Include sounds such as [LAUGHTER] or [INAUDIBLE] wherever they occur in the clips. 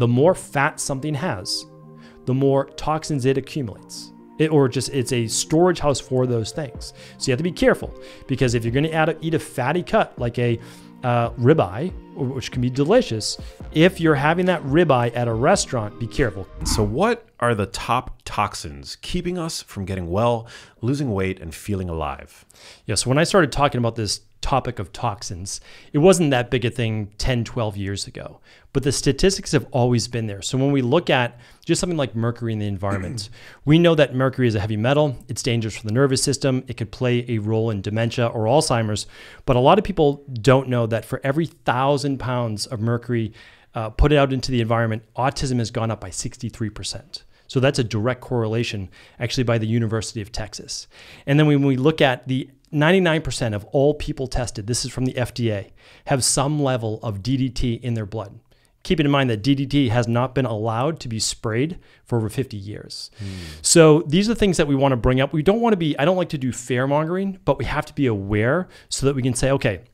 the more fat something has, the more toxins it accumulates. It, or just it's a storage house for those things. So you have to be careful because if you're going to eat a fatty cut like a uh, ribeye, which can be delicious, if you're having that ribeye at a restaurant, be careful. So, what are the top toxins keeping us from getting well, losing weight, and feeling alive? Yeah, so when I started talking about this topic of toxins, it wasn't that big a thing 10, 12 years ago, but the statistics have always been there. So when we look at just something like mercury in the environment, [CLEARS THROAT] we know that mercury is a heavy metal. It's dangerous for the nervous system. It could play a role in dementia or Alzheimer's. But a lot of people don't know that for every thousand pounds of mercury uh, put out into the environment, autism has gone up by 63%. So that's a direct correlation, actually, by the University of Texas. And then when we look at the 99% of all people tested, this is from the FDA, have some level of DDT in their blood. Keeping in mind that DDT has not been allowed to be sprayed for over 50 years. Mm. So these are things that we want to bring up. We don't want to be, I don't like to do fear mongering, but we have to be aware so that we can say, okay,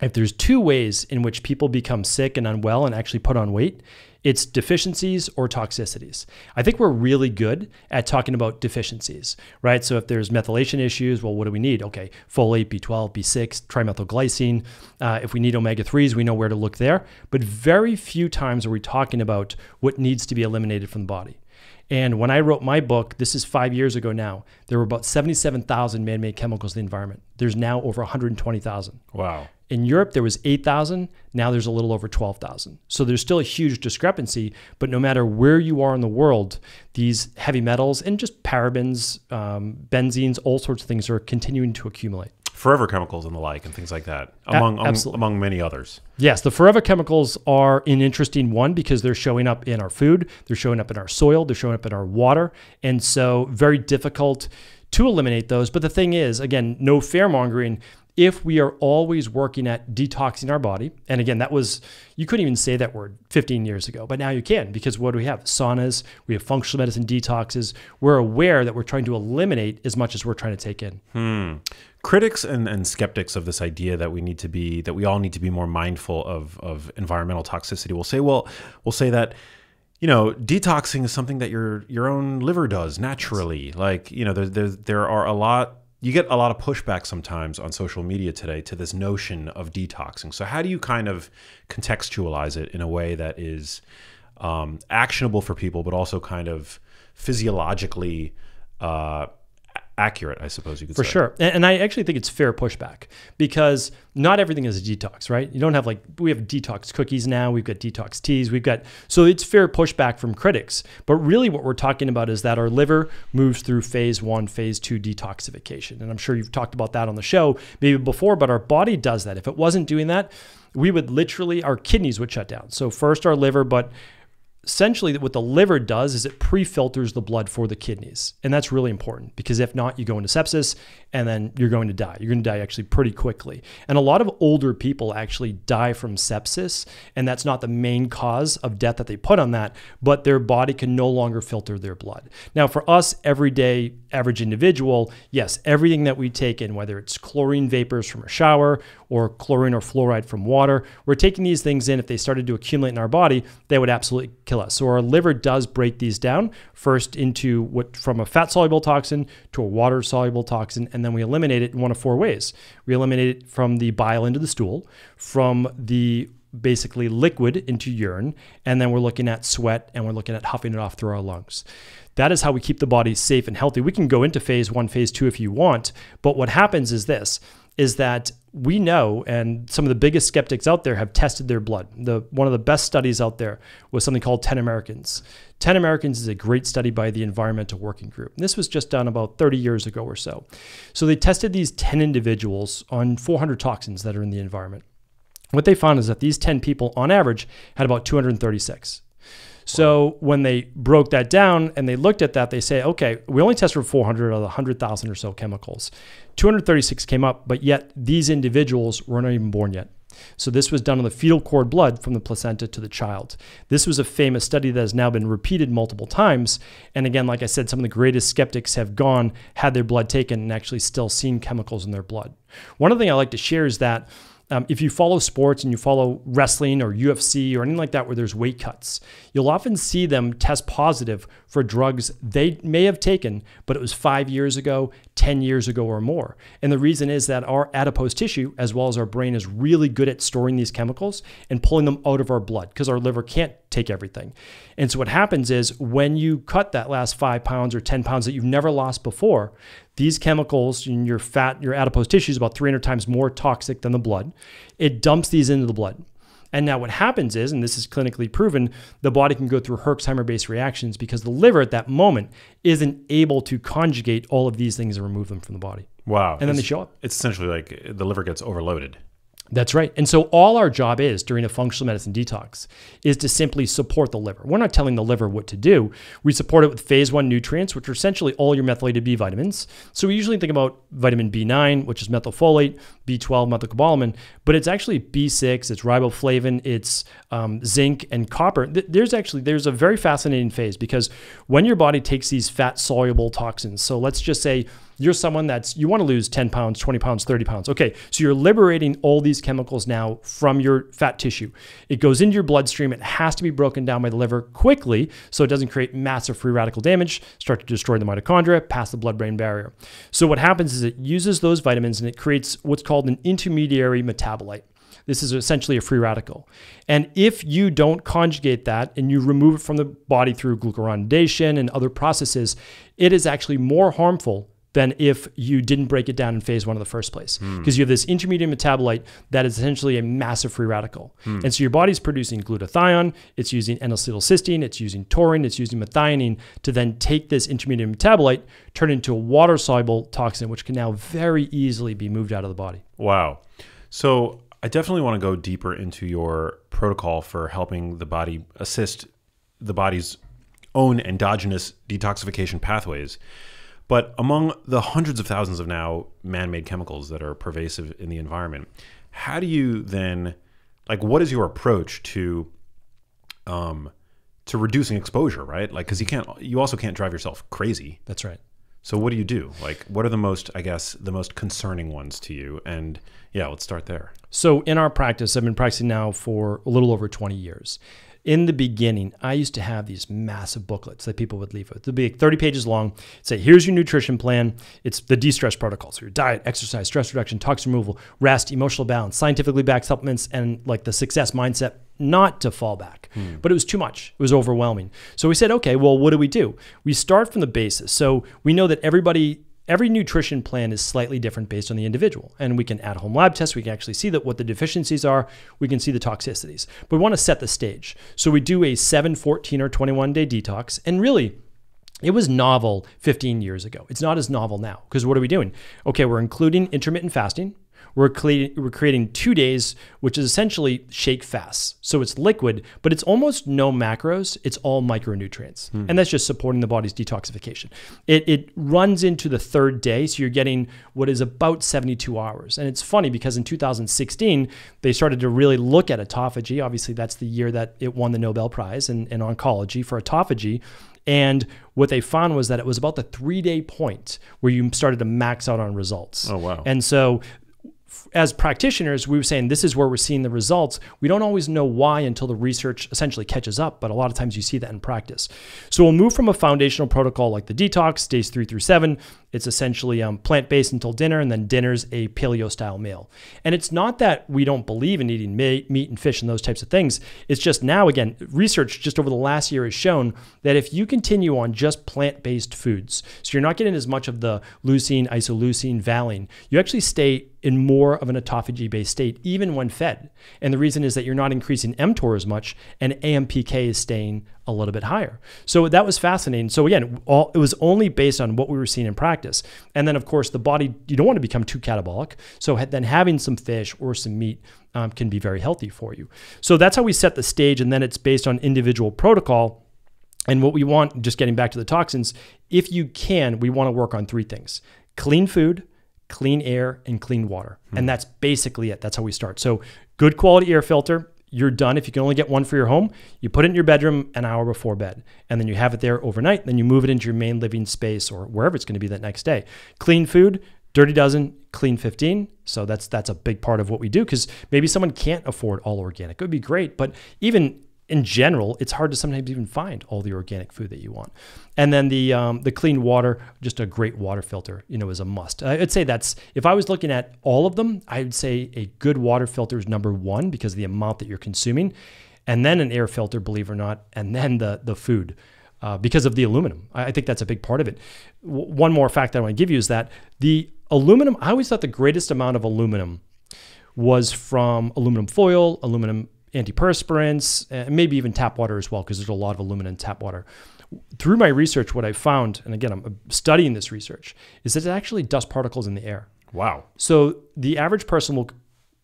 if there's two ways in which people become sick and unwell and actually put on weight, it's deficiencies or toxicities. I think we're really good at talking about deficiencies, right? So if there's methylation issues, well, what do we need? Okay, folate, B12, B6, trimethylglycine. Uh, if we need omega 3s, we know where to look there. But very few times are we talking about what needs to be eliminated from the body. And when I wrote my book, this is five years ago now, there were about 77,000 man made chemicals in the environment. There's now over 120,000. Wow. In Europe, there was 8,000. Now there's a little over 12,000. So there's still a huge discrepancy. But no matter where you are in the world, these heavy metals and just parabens, um, benzenes, all sorts of things are continuing to accumulate. Forever chemicals and the like, and things like that, among a- among many others. Yes, the forever chemicals are an interesting one because they're showing up in our food, they're showing up in our soil, they're showing up in our water, and so very difficult to eliminate those. But the thing is, again, no fear mongering if we are always working at detoxing our body, and again, that was, you couldn't even say that word 15 years ago, but now you can because what do we have? Saunas, we have functional medicine detoxes. We're aware that we're trying to eliminate as much as we're trying to take in. Hmm. Critics and, and skeptics of this idea that we need to be, that we all need to be more mindful of, of environmental toxicity will say, well, we'll say that you know, detoxing is something that your your own liver does naturally. Like, you know, there, there, there are a lot you get a lot of pushback sometimes on social media today to this notion of detoxing. So, how do you kind of contextualize it in a way that is um, actionable for people, but also kind of physiologically uh, accurate, I suppose you could say. For say. sure. And, and, I actually think it's fair pushback because not everything is a detox, right? You don't have like, we have detox cookies now, we've got detox teas, we've got, so it's fair pushback from critics. But really what we're talking about is that our liver moves through phase one, phase two detoxification. And I'm sure you've talked about that on the show maybe before, but our body does that. If it wasn't doing that, we would literally, our kidneys would shut down. So first our liver, but essentially what the liver does is it pre-filters the blood for the kidneys. And that's really important because if not you go into sepsis and then you're going to die. You're going to die actually pretty quickly. And a lot of older people actually die from sepsis and that's not the main cause of death that they put on that but their body can no longer filter their blood. Now for us everyday average individual yes everything that we take in whether it's chlorine vapors from a shower or chlorine or fluoride from water we're taking these things in if they started to accumulate in our body they would absolutely kill us. So our liver does break these down first into what from a fat soluble toxin to a water soluble toxin, and then we eliminate it in one of four ways. We eliminate it from the bile into the stool, from the basically liquid into urine, and then we're looking at sweat and we're looking at huffing it off through our lungs. That is how we keep the body safe and healthy. We can go into phase one, phase two if you want, but what happens is this is that we know, and some of the biggest skeptics out there have tested their blood. The one of the best studies out there was something called 10 Americans. 10 Americans is a great study by the Environmental Working Group. And this was just done about 30 years ago or so. So they tested these 10 individuals on 400 toxins that are in the environment. What they found is that these 10 people, on average, had about 236. So when they broke that down and they looked at that, they say, okay, we only tested for 400 out of 100,000 or so chemicals. 236 came up, but yet these individuals were not even born yet. So this was done on the fetal cord blood from the placenta to the child. This was a famous study that has now been repeated multiple times. And again, like I said, some of the greatest skeptics have gone, had their blood taken, and actually still seen chemicals in their blood. One other thing I like to share is that um, if you follow sports and you follow wrestling or UFC or anything like that where there's weight cuts, you'll often see them test positive for drugs they may have taken, but it was five years ago, 10 years ago, or more. And the reason is that our adipose tissue, as well as our brain, is really good at storing these chemicals and pulling them out of our blood because our liver can't take everything. And so what happens is when you cut that last five pounds or 10 pounds that you've never lost before, these chemicals in your fat, your adipose tissue is about 300 times more toxic than the blood. It dumps these into the blood. And now what happens is, and this is clinically proven, the body can go through Herxheimer-based reactions because the liver at that moment isn't able to conjugate all of these things and remove them from the body. Wow. And then it's, they show up. It's essentially like the liver gets overloaded. That's right. And so all our job is during a functional medicine detox is to simply support the liver. We're not telling the liver what to do. We support it with phase one nutrients, which are essentially all your methylated B vitamins. So we usually think about vitamin B9, which is methylfolate, B12, methylcobalamin, but it's actually B6, it's riboflavin, it's um, zinc and copper. There's actually there's a very fascinating phase because when your body takes these fat soluble toxins, so let's just say you're someone that's you want to lose 10 pounds 20 pounds 30 pounds. Okay so you're liberating all these chemicals now from your fat tissue. It goes into your bloodstream it has to be broken down by the liver quickly so it doesn't create massive free radical damage start to destroy the mitochondria pass the blood brain barrier. So what happens is it uses those vitamins and it creates what's called an intermediary metabolite this is essentially a free radical. And if you don't conjugate that and you remove it from the body through glucuronidation and other processes, it is actually more harmful than if you didn't break it down in phase one in the first place. Hmm. Because you have this intermediate metabolite that is essentially a massive free radical. Hmm. And so your body's producing glutathione, it's using N-acetylcysteine, it's using taurine, it's using methionine to then take this intermediate metabolite, turn it into a water soluble toxin, which can now very easily be moved out of the body. Wow. So I definitely want to go deeper into your protocol for helping the body assist the body's own endogenous detoxification pathways. But among the hundreds of thousands of now man made chemicals that are pervasive in the environment, how do you then, like, what is your approach to, um, to reducing exposure, right? Like, because you can't, you also can't drive yourself crazy. That's right. So what do you do? Like, what are the most, I guess, the most concerning ones to you? And yeah, let's start there. So in our practice, I've been practicing now for a little over 20 years in the beginning, I used to have these massive booklets that people would leave with. They'd be like 30 pages long. Say, here's your nutrition plan. It's the de-stress protocol. So your diet, exercise, stress reduction, toxin removal, rest, emotional balance, scientifically backed supplements, and like the success mindset not to fall back. Hmm. But it was too much. It was overwhelming. So we said, okay, well, what do we do? We start from the basis. So we know that everybody every nutrition plan is slightly different based on the individual. And we can add home lab tests. We can actually see that what the deficiencies are. We can see the toxicities. But we want to set the stage. So we do a 7, 14, or 21 day detox. And really, it was novel 15 years ago. It's not as novel now because what are we doing? Okay, we're including intermittent fasting. We're, we're creating two days, which is essentially shake fast. So it's liquid, but it's almost no macros. It's all micronutrients. Hmm. And that's just supporting the body's detoxification. It, it runs into the third day. So you're getting what is about 72 hours. And it's funny because in 2016, they started to really look at autophagy. Obviously, that's the year that it won the Nobel Prize in, in oncology for autophagy. And what they found was that it was about the three day point where you started to max out on results. Oh, wow. And so as practitioners, we were saying this is where we're seeing the results. We don't always know why until the research essentially catches up, but a lot of times you see that in practice. So we'll move from a foundational protocol like the detox, days three through seven. It's essentially um, plant based until dinner, and then dinner's a paleo style meal. And it's not that we don't believe in eating meat and fish and those types of things. It's just now, again, research just over the last year has shown that if you continue on just plant based foods, so you're not getting as much of the leucine, isoleucine, valine, you actually stay in more of an autophagy based state, even when fed. And the reason is that you're not increasing mTOR as much, and AMPK is staying a little bit higher. So that was fascinating. So again, all, it was only based on what we were seeing in practice. And then, of course, the body, you don't want to become too catabolic. So then having some fish or some meat um, can be very healthy for you. So that's how we set the stage. And then it's based on individual protocol. And what we want, just getting back to the toxins, if you can, we want to work on three things clean food, clean air, and clean water. Hmm. And that's basically it. That's how we start. So, good quality air filter. You're done. If you can only get one for your home, you put it in your bedroom an hour before bed, and then you have it there overnight. Then you move it into your main living space or wherever it's going to be that next day. Clean food, Dirty Dozen, Clean 15. So that's that's a big part of what we do because maybe someone can't afford all organic. It would be great, but even in general, it's hard to sometimes even find all the organic food that you want. And then the um, the clean water, just a great water filter, you know, is a must. I'd say that's if I was looking at all of them, I would say a good water filter is number one because of the amount that you're consuming, and then an air filter, believe it or not, and then the the food. Uh, because of the aluminum, I, I think that's a big part of it. W- one more fact that I want to give you is that the aluminum. I always thought the greatest amount of aluminum was from aluminum foil, aluminum antiperspirants, eh, and maybe even tap water as well, because there's a lot of aluminum in tap water. Through my research, what I found, and again, I'm studying this research, is that it's actually dust particles in the air. Wow. So the average person will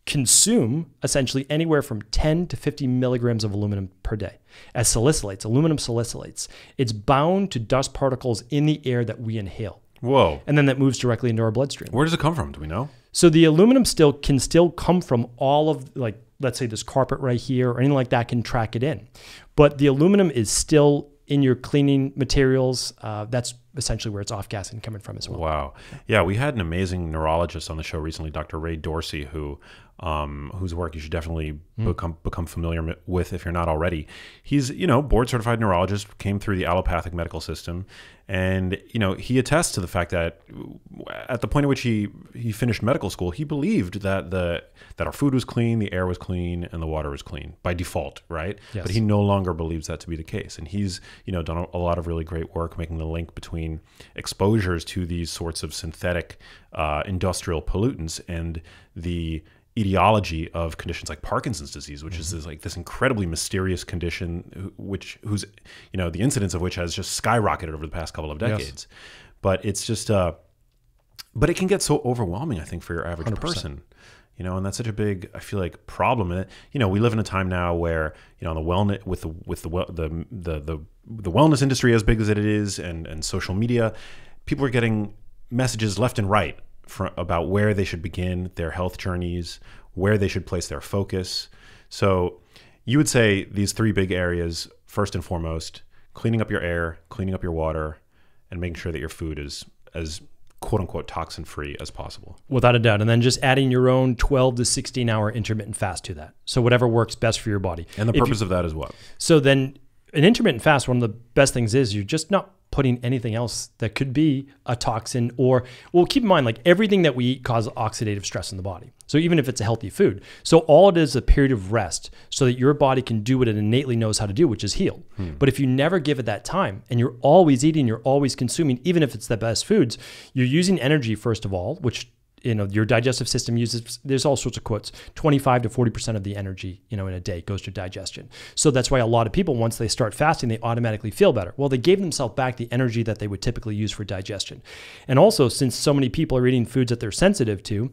consume essentially anywhere from 10 to 50 milligrams of aluminum per day as salicylates, aluminum salicylates. It's bound to dust particles in the air that we inhale. Whoa. And then that moves directly into our bloodstream. Where does it come from? Do we know? So the aluminum still can still come from all of like let's say this carpet right here or anything like that can track it in. But the aluminum is still in your cleaning materials. Uh, that's essentially where it's off gassing coming from as well. Wow. Yeah, we had an amazing neurologist on the show recently, Dr. Ray Dorsey, who um, whose work you should definitely mm. become become familiar with if you're not already. He's you know board certified neurologist, came through the allopathic medical system, and you know he attests to the fact that at the point at which he he finished medical school, he believed that the that our food was clean, the air was clean, and the water was clean by default, right? Yes. But he no longer believes that to be the case, and he's you know done a, lot of really great work making the link between exposures to these sorts of synthetic uh, industrial pollutants and the etiology of conditions like Parkinson's disease, which mm-hmm. is this, like this incredibly mysterious condition, which whose you know the incidence of which has just skyrocketed over the past couple of decades. Yes. But it's just, uh, but it can get so overwhelming. I think for your average 100%. person, you know, and that's such a big I feel like problem. And you know, we live in a time now where you know, on the wellness with the with the the the the, the wellness industry as big as it is, and and social media, people are getting messages left and right for, about where they should begin their health journeys, where they should place their focus. So you would say these three big areas first and foremost cleaning up your air, cleaning up your water, and making sure that your food is as quote unquote toxin free as possible. Without a doubt. And then just adding your own 12 to 16 hour intermittent fast to that. So whatever works best for your body. And the purpose you, of that is what? So then an intermittent fast, one of the best things is you're just not putting anything else that could be a toxin or well keep in mind like everything that we eat causes oxidative stress in the body. So even if it's a healthy food. So all it is a period of rest so that your body can do what it innately knows how to do which is heal. Hmm. but if you never give it that time and you're always eating you're always consuming even if it's the best foods you're using energy first of all which you know your digestive system uses there's all sorts of quotes 25 to 40% of the energy you know in a day goes to digestion. So that's why a lot of people once they start fasting they automatically feel better. Well they gave themselves back the energy that they would typically use for digestion. And also since so many people are eating foods that they're sensitive to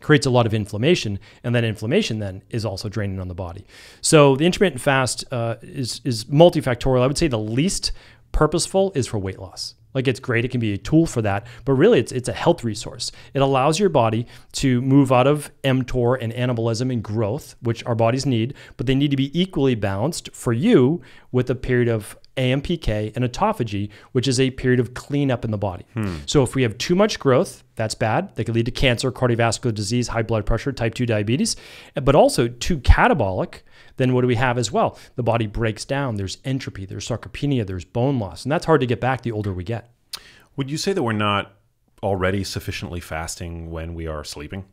creates a lot of inflammation and that inflammation then is also draining on the body. So the intermittent fast uh, is is multifactorial. I would say the least purposeful is for weight loss like it's great, it can be a tool for that, but really it's it's a health resource. It allows your body to move out of mTOR and anabolism and growth, which our bodies need, but they need to be equally balanced for you with a period of AMPK and autophagy, which is a period of cleanup in the body. Hmm. So if we have too much growth, that's bad. That could lead to cancer, cardiovascular disease, high blood pressure, type 2 diabetes, but also too catabolic then what do we have as well? The body breaks down. There's entropy, there's sarcopenia, there's bone loss. And that's hard to get back the older we get. Would you say that we're not already sufficiently fasting when we are sleeping?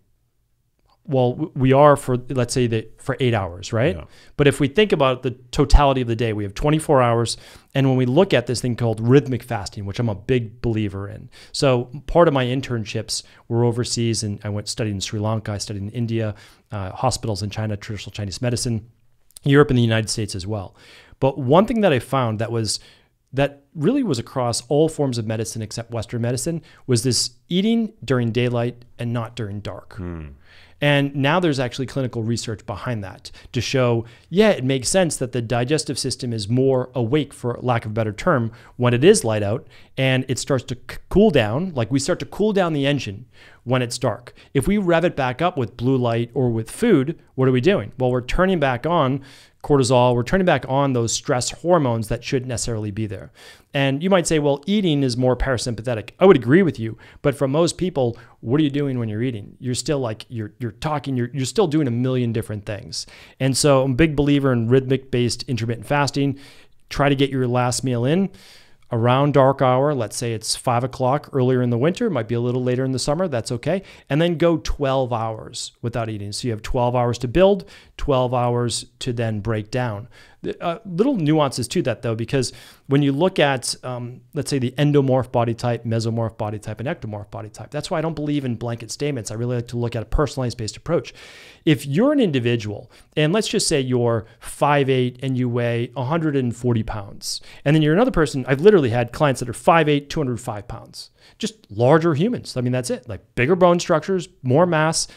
Well we are for let's say that for eight hours right yeah. but if we think about the totality of the day we have 24 hours and when we look at this thing called rhythmic fasting which i'm a big believer in so part of my internships were overseas and i went studied in sri lanka i studied in india uh, hospitals in china traditional chinese medicine Europe and the United States as well. But one thing that I found that was that really was across all forms of medicine except Western medicine was this eating during daylight and not during dark. Hmm. And now there's actually clinical research behind that to show, yeah, it makes sense that the digestive system is more awake, for lack of a better term, when it is light out and it starts to cool down. Like we start to cool down the engine when it's dark. If we rev it back up with blue light or with food, what are we doing? Well, we're turning back on cortisol. We're turning back on those stress hormones that shouldn't necessarily be there. And you might say, well, eating is more parasympathetic. I would agree with you, but for most people, what are you doing when you're eating? You're still like you're you're talking, you're you're still doing a million different things. And so I'm a big believer in rhythmic based intermittent fasting. Try to get your last meal in around dark hour. Let's say it's five o'clock earlier in the winter, might be a little later in the summer. That's okay. And then go 12 hours without eating. So you have 12 hours to build, 12 hours to then break down. Uh, little nuances to that though, because when you look at, um, let's say, the endomorph body type, mesomorph body type, and ectomorph body type, that's why I don't believe in blanket statements. I really like to look at a personalized based approach. If you're an individual, and let's just say you're 5'8 and you weigh 140 pounds, and then you're another person, I've literally had clients that are 5'8, 205 pounds, just larger humans. I mean, that's it, like bigger bone structures, more mass.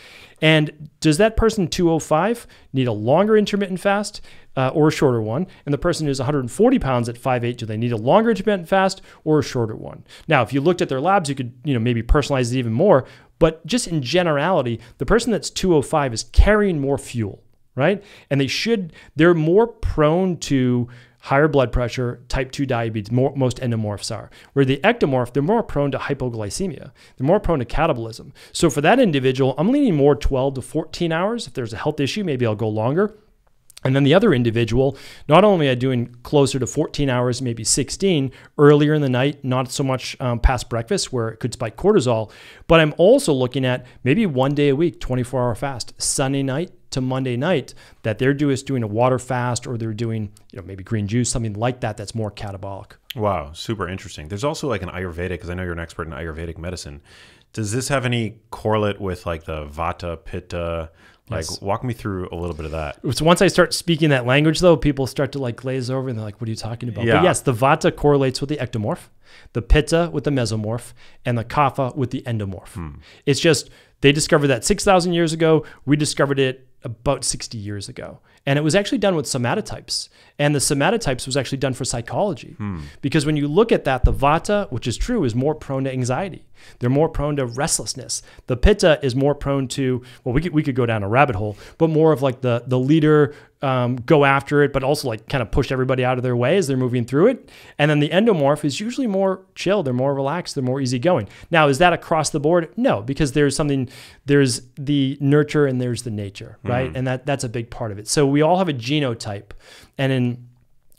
And does that person 205 need a longer intermittent fast? uh, or a shorter one. And the person who's 140 pounds at 5'8, do they need a longer intermittent fast or a shorter one? Now, if you looked at their labs, you could you know maybe personalize it even more. But just in generality, the person that's 205 is carrying more fuel, right? And they should, they're more prone to higher blood pressure, type 2 diabetes, more, most endomorphs are. Where the ectomorph, they're more prone to hypoglycemia. They're more prone to catabolism. So for that individual, I'm leaning more 12 to 14 hours. If there's a health issue, maybe I'll go longer. And then the other individual, not only I doing closer to 14 hours, maybe 16 earlier in the night, not so much um, past breakfast where it could spike cortisol, but I'm also looking at maybe one day a week, 24 hour fast, Sunday night to Monday night, that they're doing, doing a water fast or they're doing, you know, maybe green juice, something like that that's more catabolic. Wow, super interesting. There's also like an Ayurvedic, because I know you're an expert in Ayurvedic medicine. Does this have any correlate with like the Vata, Pitta? Like, yes. walk me through a little bit of that. So once I start speaking that language, though, people start to like glaze over and they're like, "What are you talking about?" Yeah. But yes, the Vata correlates with the ectomorph, the Pitta with the mesomorph, and the Kapha with the endomorph. Hmm. It's just they discovered that six thousand years ago. We discovered it about 60 years ago. And it was actually done with somatotypes. And the somatotypes was actually done for psychology. Hmm. Because when you look at that, the vata, which is true, is more prone to anxiety. They're more prone to restlessness. The pitta is more prone to, well, we could, we could go down a rabbit hole, but more of like the, the leader um, go after it, but also like kind of push everybody out of their way as they're moving through it. And then the endomorph is usually more chill, they're more relaxed, they're more easygoing. Now, is that across the board? No, because there's something, there's the nurture and there's the nature, right? Mm-hmm. And that that's a big part of it. So we all have a genotype. And in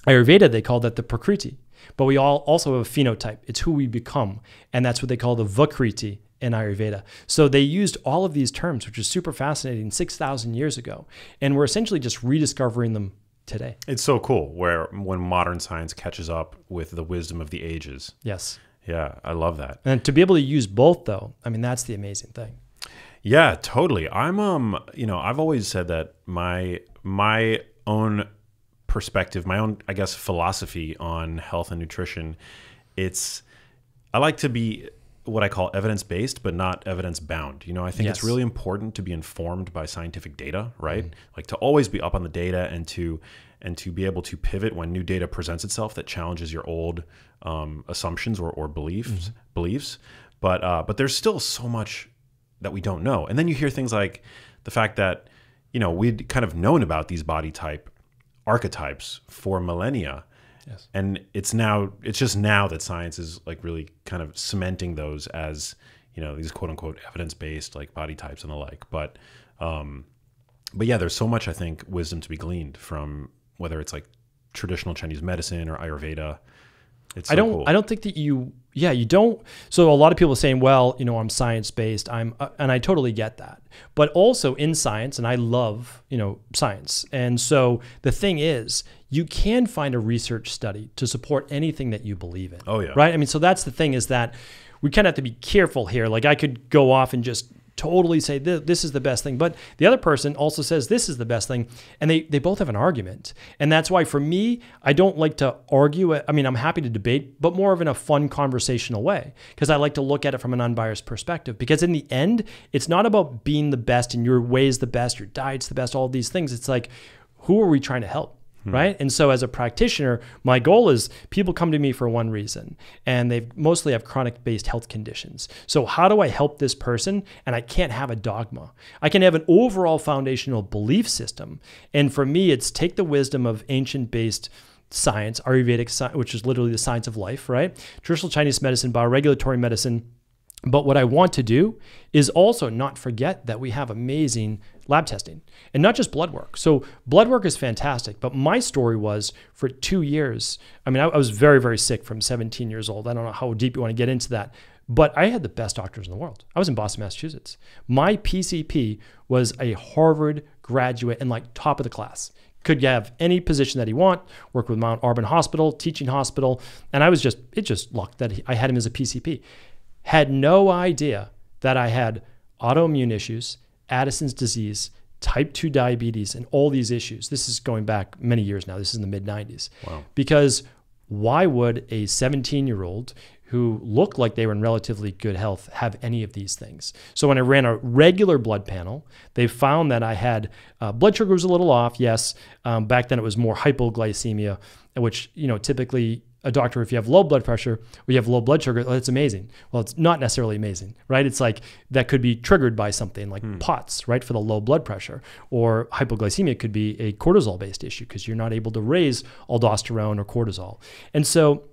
Ayurveda, they call that the Prakriti. But we all also have a phenotype. It's who we become. And that's what they call the Vakriti in Ayurveda. So they used all of these terms, which is super fascinating, 6,000 years ago. And we're essentially just rediscovering them today. It's so cool where when modern science catches up with the wisdom of the ages. Yes. Yeah, I love that. And to be able to use both though, I mean that's the amazing thing. Yeah, totally. I'm um, you know, I've always said that my my own perspective, my own I guess philosophy on health and nutrition, it's I like to be what I call evidence based, but not evidence bound. You know, I think yes. it's really important to be informed by scientific data, right? Mm. Like to always be up on the data and to and to be able to pivot when new data presents itself that challenges your old um, assumptions or, or beliefs mm-hmm. beliefs. But uh, but there's still so much that we don't know. And then you hear things like the fact that you know we'd kind of known about these body type archetypes for millennia Yes. And it's now it's just now that science is like really kind of cementing those as you know these quote unquote evidence based like body types and the like. But um, but yeah, there's so much I think wisdom to be gleaned from whether it's like traditional Chinese medicine or Ayurveda. It's so I don't cool. I don't think that you yeah, you don't. So a lot of people are saying, well, you know, I'm science based. I'm, uh, and I totally get that. But also in science, and I love, you know, science. And so the thing is, you can find a research study to support anything that you believe in. Oh yeah. Right. I mean, so that's the thing is that we kind of have to be careful here. Like I could go off and just totally say this is the best thing. But the other person also says this is the best thing. And they, they both have an argument. And that's why for me i don't like to argue i mean i'm happy to debate but more of in a fun conversational way. Because i like to look at it from an unbiased perspective. Because in the end it's not about being the best and your way is the best your diet's the best all these things. It's like who are we trying to help Hmm. right? And so as a practitioner, my goal is people come to me for one reason and they mostly have chronic based health conditions. So how do I help this person? And I can't have a dogma. I can have an overall foundational belief system. And for me, it's take the wisdom of ancient based science, Ayurvedic science, which is literally the science of life, right? Traditional Chinese medicine, bioregulatory medicine, but what I want to do is also not forget that we have amazing lab testing and not just blood work. So, blood work is fantastic. But my story was for two years. I mean, I, I was very, very sick from 17 years old. I don't know how deep you want to get into that. But I had the best doctors in the world. I was in Boston, Massachusetts. My PCP was a Harvard graduate and like top of the class. Could have any position that he want, work with Mount Auburn Hospital, teaching hospital. And I was just, it just luck that he, I had him as a PCP had no idea that I had autoimmune issues, Addison's disease, type 2 diabetes, and all these issues. This is going back many years now. This is in the mid 90s. Wow. Because why would a 17 year old who looked like they were in relatively good health have any of these things. So when I ran a regular blood panel, they found that I had uh, blood sugar was a little off. Yes, um, back then it was more hypoglycemia, which you know typically a doctor if you have low blood pressure or you have low blood sugar, that's amazing. Well, it's not necessarily amazing, right? It's like that could be triggered by something like hmm. POTS, right, for the low blood pressure, or hypoglycemia could be a cortisol based issue because you're not able to raise aldosterone or cortisol. And so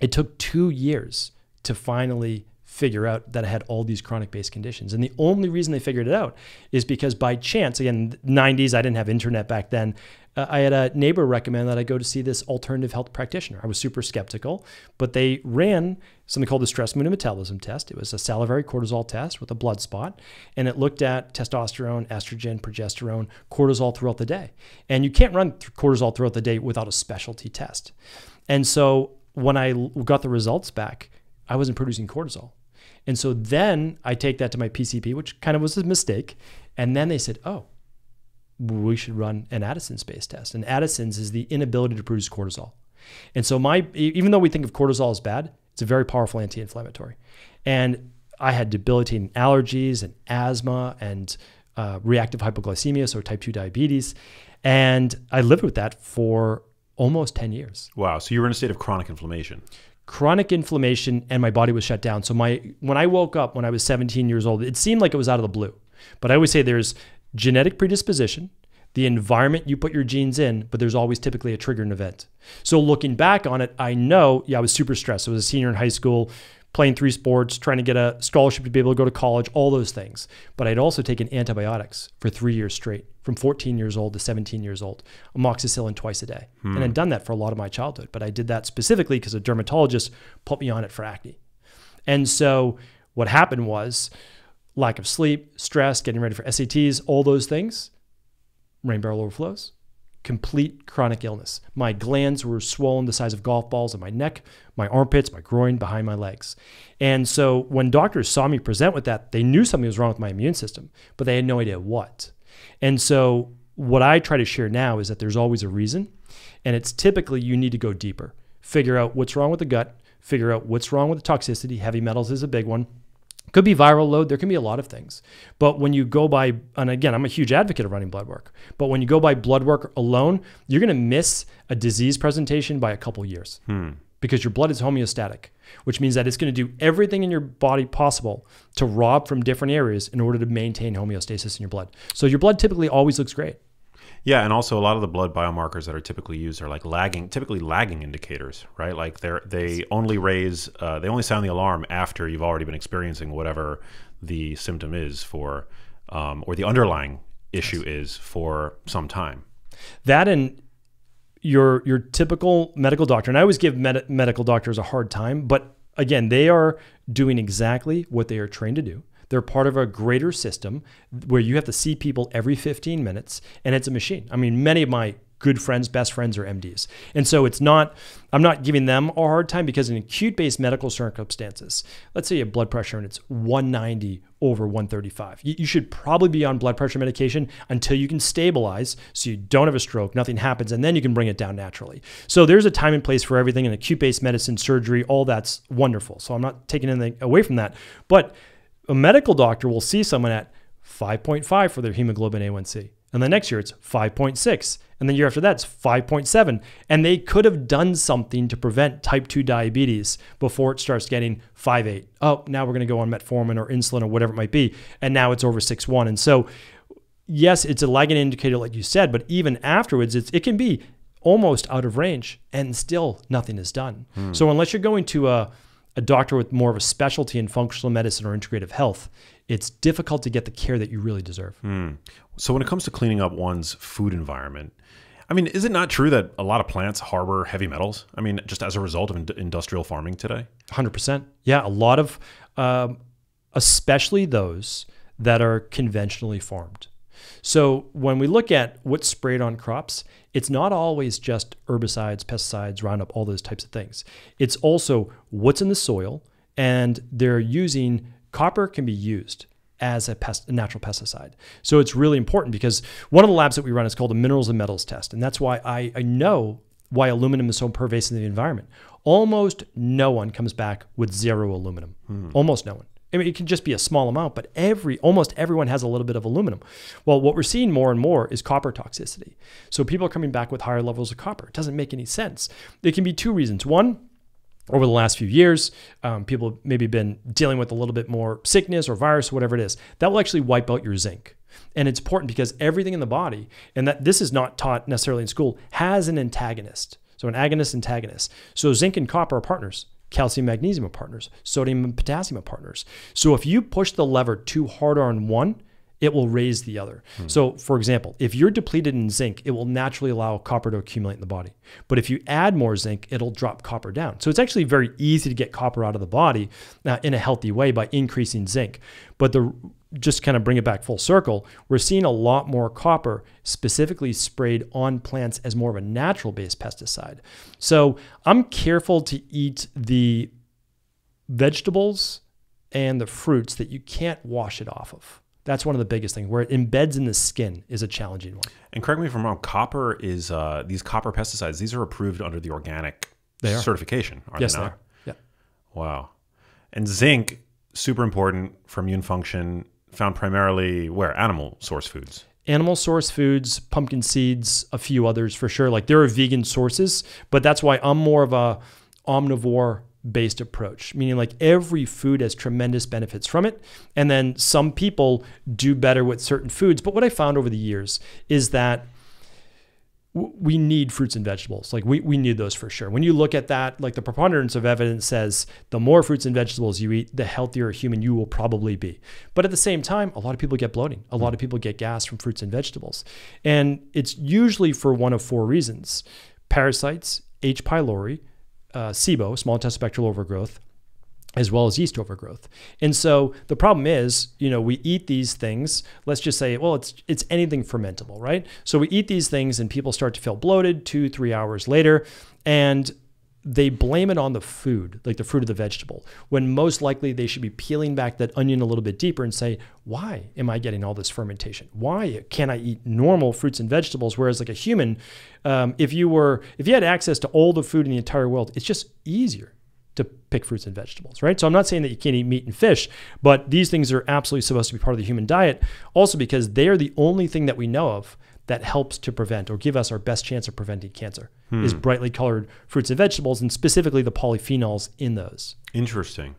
it took two years to finally figure out that I had all these chronic based conditions. And the only reason they figured it out is because by chance, again, 90s, I didn't have internet back then uh, I had a neighbor recommend that I go to see this alternative health practitioner. I was super skeptical, but they ran something called the stress mood and metabolism test. It was a salivary cortisol test with a blood spot, and it looked at testosterone, estrogen, progesterone, cortisol throughout the day. And you can't run cortisol throughout the day without a specialty test. And so when I got the results back, I wasn't producing cortisol. And so then I take that to my PCP, which kind of was a mistake. And then they said, oh, we should run an Addison's based test. And Addison's is the inability to produce cortisol. And so my even though we think of cortisol as bad, it's a very powerful anti-inflammatory. And I had debilitating allergies and asthma and uh, reactive hypoglycemia, so type 2 diabetes. And I lived with that for almost 10 years. Wow. So you were in a state of chronic inflammation. Chronic inflammation, and my body was shut down. So my when I woke up when I was 17 years old, it seemed like it was out of the blue. But I always say there's genetic predisposition, the environment you put your genes in, but there's always typically a triggering event. So looking back on it, I know, yeah, I was super stressed. I was a senior in high school, playing three sports, trying to get a scholarship to be able to go to college, all those things. But I'd also taken antibiotics for three years straight, from 14 years old to 17 years old, amoxicillin twice a day. Hmm. And I'd done that for a lot of my childhood, but I did that specifically because a dermatologist put me on it for acne. And so what happened was, lack of sleep, stress, getting ready for SATs, all those things, rain barrel overflows, complete chronic illness. My glands were swollen the size of golf balls in my neck, my armpits, my groin, behind my legs. And so when doctors saw me present with that, they knew something was wrong with my immune system, but they had no idea what. And so what I try to share now is that there's always a reason, and it's typically you need to go deeper. Figure out what's wrong with the gut, figure out what's wrong with the toxicity. Heavy metals is a big one could be viral load. There can be a lot of things. But when you go by, and again, I'm a huge advocate of running blood work, but when you go by blood work alone, you're going to miss a disease presentation by a couple years hmm. because your blood is homeostatic, which means that it's going to do everything in your body possible to rob from different areas in order to maintain homeostasis in your blood. So your blood typically always looks great. Yeah, and also a lot of the blood biomarkers that are typically used are like lagging, typically lagging indicators, right? Like they're they only raise, uh, they only sound the alarm after you've already been experiencing whatever the symptom is for, um, or the underlying issue yes. is for some time. That and your your typical medical doctor, and I always give med- medical doctors a hard time, but again, they are doing exactly what they are trained to do. They're part of a greater system where you have to see people every 15 minutes and it's a machine. I mean, many of my good friends, best friends are MDs. And so it's not, I'm not giving them a hard time because in acute based medical circumstances, let's say you have blood pressure and it's 190 over 135. You, you, should probably be on blood pressure medication until you can stabilize so you don't have a stroke, nothing happens, and then you can bring it down naturally. So there's a time and place for everything in acute based medicine, surgery, all that's wonderful. So I'm not taking anything away from that. But a medical doctor will see someone at 5.5 for their hemoglobin A1C. And the next year it's 5.6. And the year after that it's 5.7. And they could have done something to prevent type 2 diabetes before it starts getting 5.8. Oh, now we're going to go on metformin or insulin or whatever it might be. And now it's over 6.1. And so, yes, it's a lagging indicator, like you said, but even afterwards, it's, it can be almost out of range and still nothing is done. Hmm. So, unless you're going to a, a doctor with more of a specialty in functional medicine or integrative health, it's difficult to get the care that you really deserve. Hmm. So, when it comes to cleaning up one's food environment, I mean, is it not true that a lot of plants harbor heavy metals? I mean, just as a result of industrial farming today? 100%. Yeah, a lot of, um, especially those that are conventionally farmed. So when we look at what's sprayed on crops, it's not always just herbicides, pesticides, Roundup, all those types of things. It's also what's in the soil, and they're using copper can be used as a, pest, a, natural pesticide. So it's really important because one of the labs that we run is called the minerals and metals test. And that's why I, I know why aluminum is so pervasive in the environment. Almost no one comes back with zero aluminum. Hmm. Almost no one. I mean, it can just be a small amount, but every almost everyone has a little bit of aluminum. Well, what we're seeing more and more is copper toxicity. So people are coming back with higher levels of copper. It doesn't make any sense. It can be two reasons. One, over the last few years, um, people have maybe been dealing with a little bit more sickness or virus or whatever it is. That will actually wipe out your zinc. And it's important because everything in the body, and that this is not taught necessarily in school, has an antagonist. So an agonist antagonist. So zinc and copper are partners. Calcium, magnesium are partners. Sodium and potassium are partners. So if you push the lever too hard on one, it will raise the other. Hmm. So, for example, if you're depleted in zinc, it will naturally allow copper to accumulate in the body. But if you add more zinc, it'll drop copper down. So, it's actually very easy to get copper out of the body uh, in a healthy way by increasing zinc. But the just kind of bring it back full circle, we're seeing a lot more copper specifically sprayed on plants as more of a natural based pesticide. So, I'm careful to eat the vegetables and the fruits that you can't wash it off of. That's one of the biggest things where it embeds in the skin is a challenging one. And correct me if I'm wrong. Copper is uh, these copper pesticides. These are approved under the organic certification. Are yes, they not? They yeah. Wow. And zinc, super important for immune function. Found primarily where animal source foods. Animal source foods, pumpkin seeds, a few others for sure. Like there are vegan sources, but that's why I'm more of a omnivore based approach, meaning like every food has tremendous benefits from it. And then some people do better with certain foods. But what I found over the years is that we need fruits and vegetables. Like we, we need those for sure. When you look at that, like the preponderance of evidence says the more fruits and vegetables you eat, the healthier a human you will probably be. But at the same time, a lot of people get bloating. A lot of people get gas from fruits and vegetables. And it's usually for one of four reasons parasites, H. pylori, uh, SIBO, small intestinal bacterial overgrowth, as well as yeast overgrowth. And so the problem is, you know, we eat these things. Let's just say, well, it's it's anything fermentable, right? So we eat these things, and people start to feel bloated two, three hours later, and they blame it on the food, like the fruit of the vegetable, when most likely they should be peeling back that onion a little bit deeper and say, why am I getting all this fermentation? Why can't I eat normal fruits and vegetables? Whereas, like a human, um, if you were, if you had access to all the food in the entire world, it's just easier to pick fruits and vegetables, right? So I'm not saying that you can't eat meat and fish, but these things are absolutely supposed to be part of the human diet, also because they are the only thing that we know of that helps to prevent or give us our best chance of preventing cancer hmm. is brightly colored fruits and vegetables and specifically the polyphenols in those. Interesting.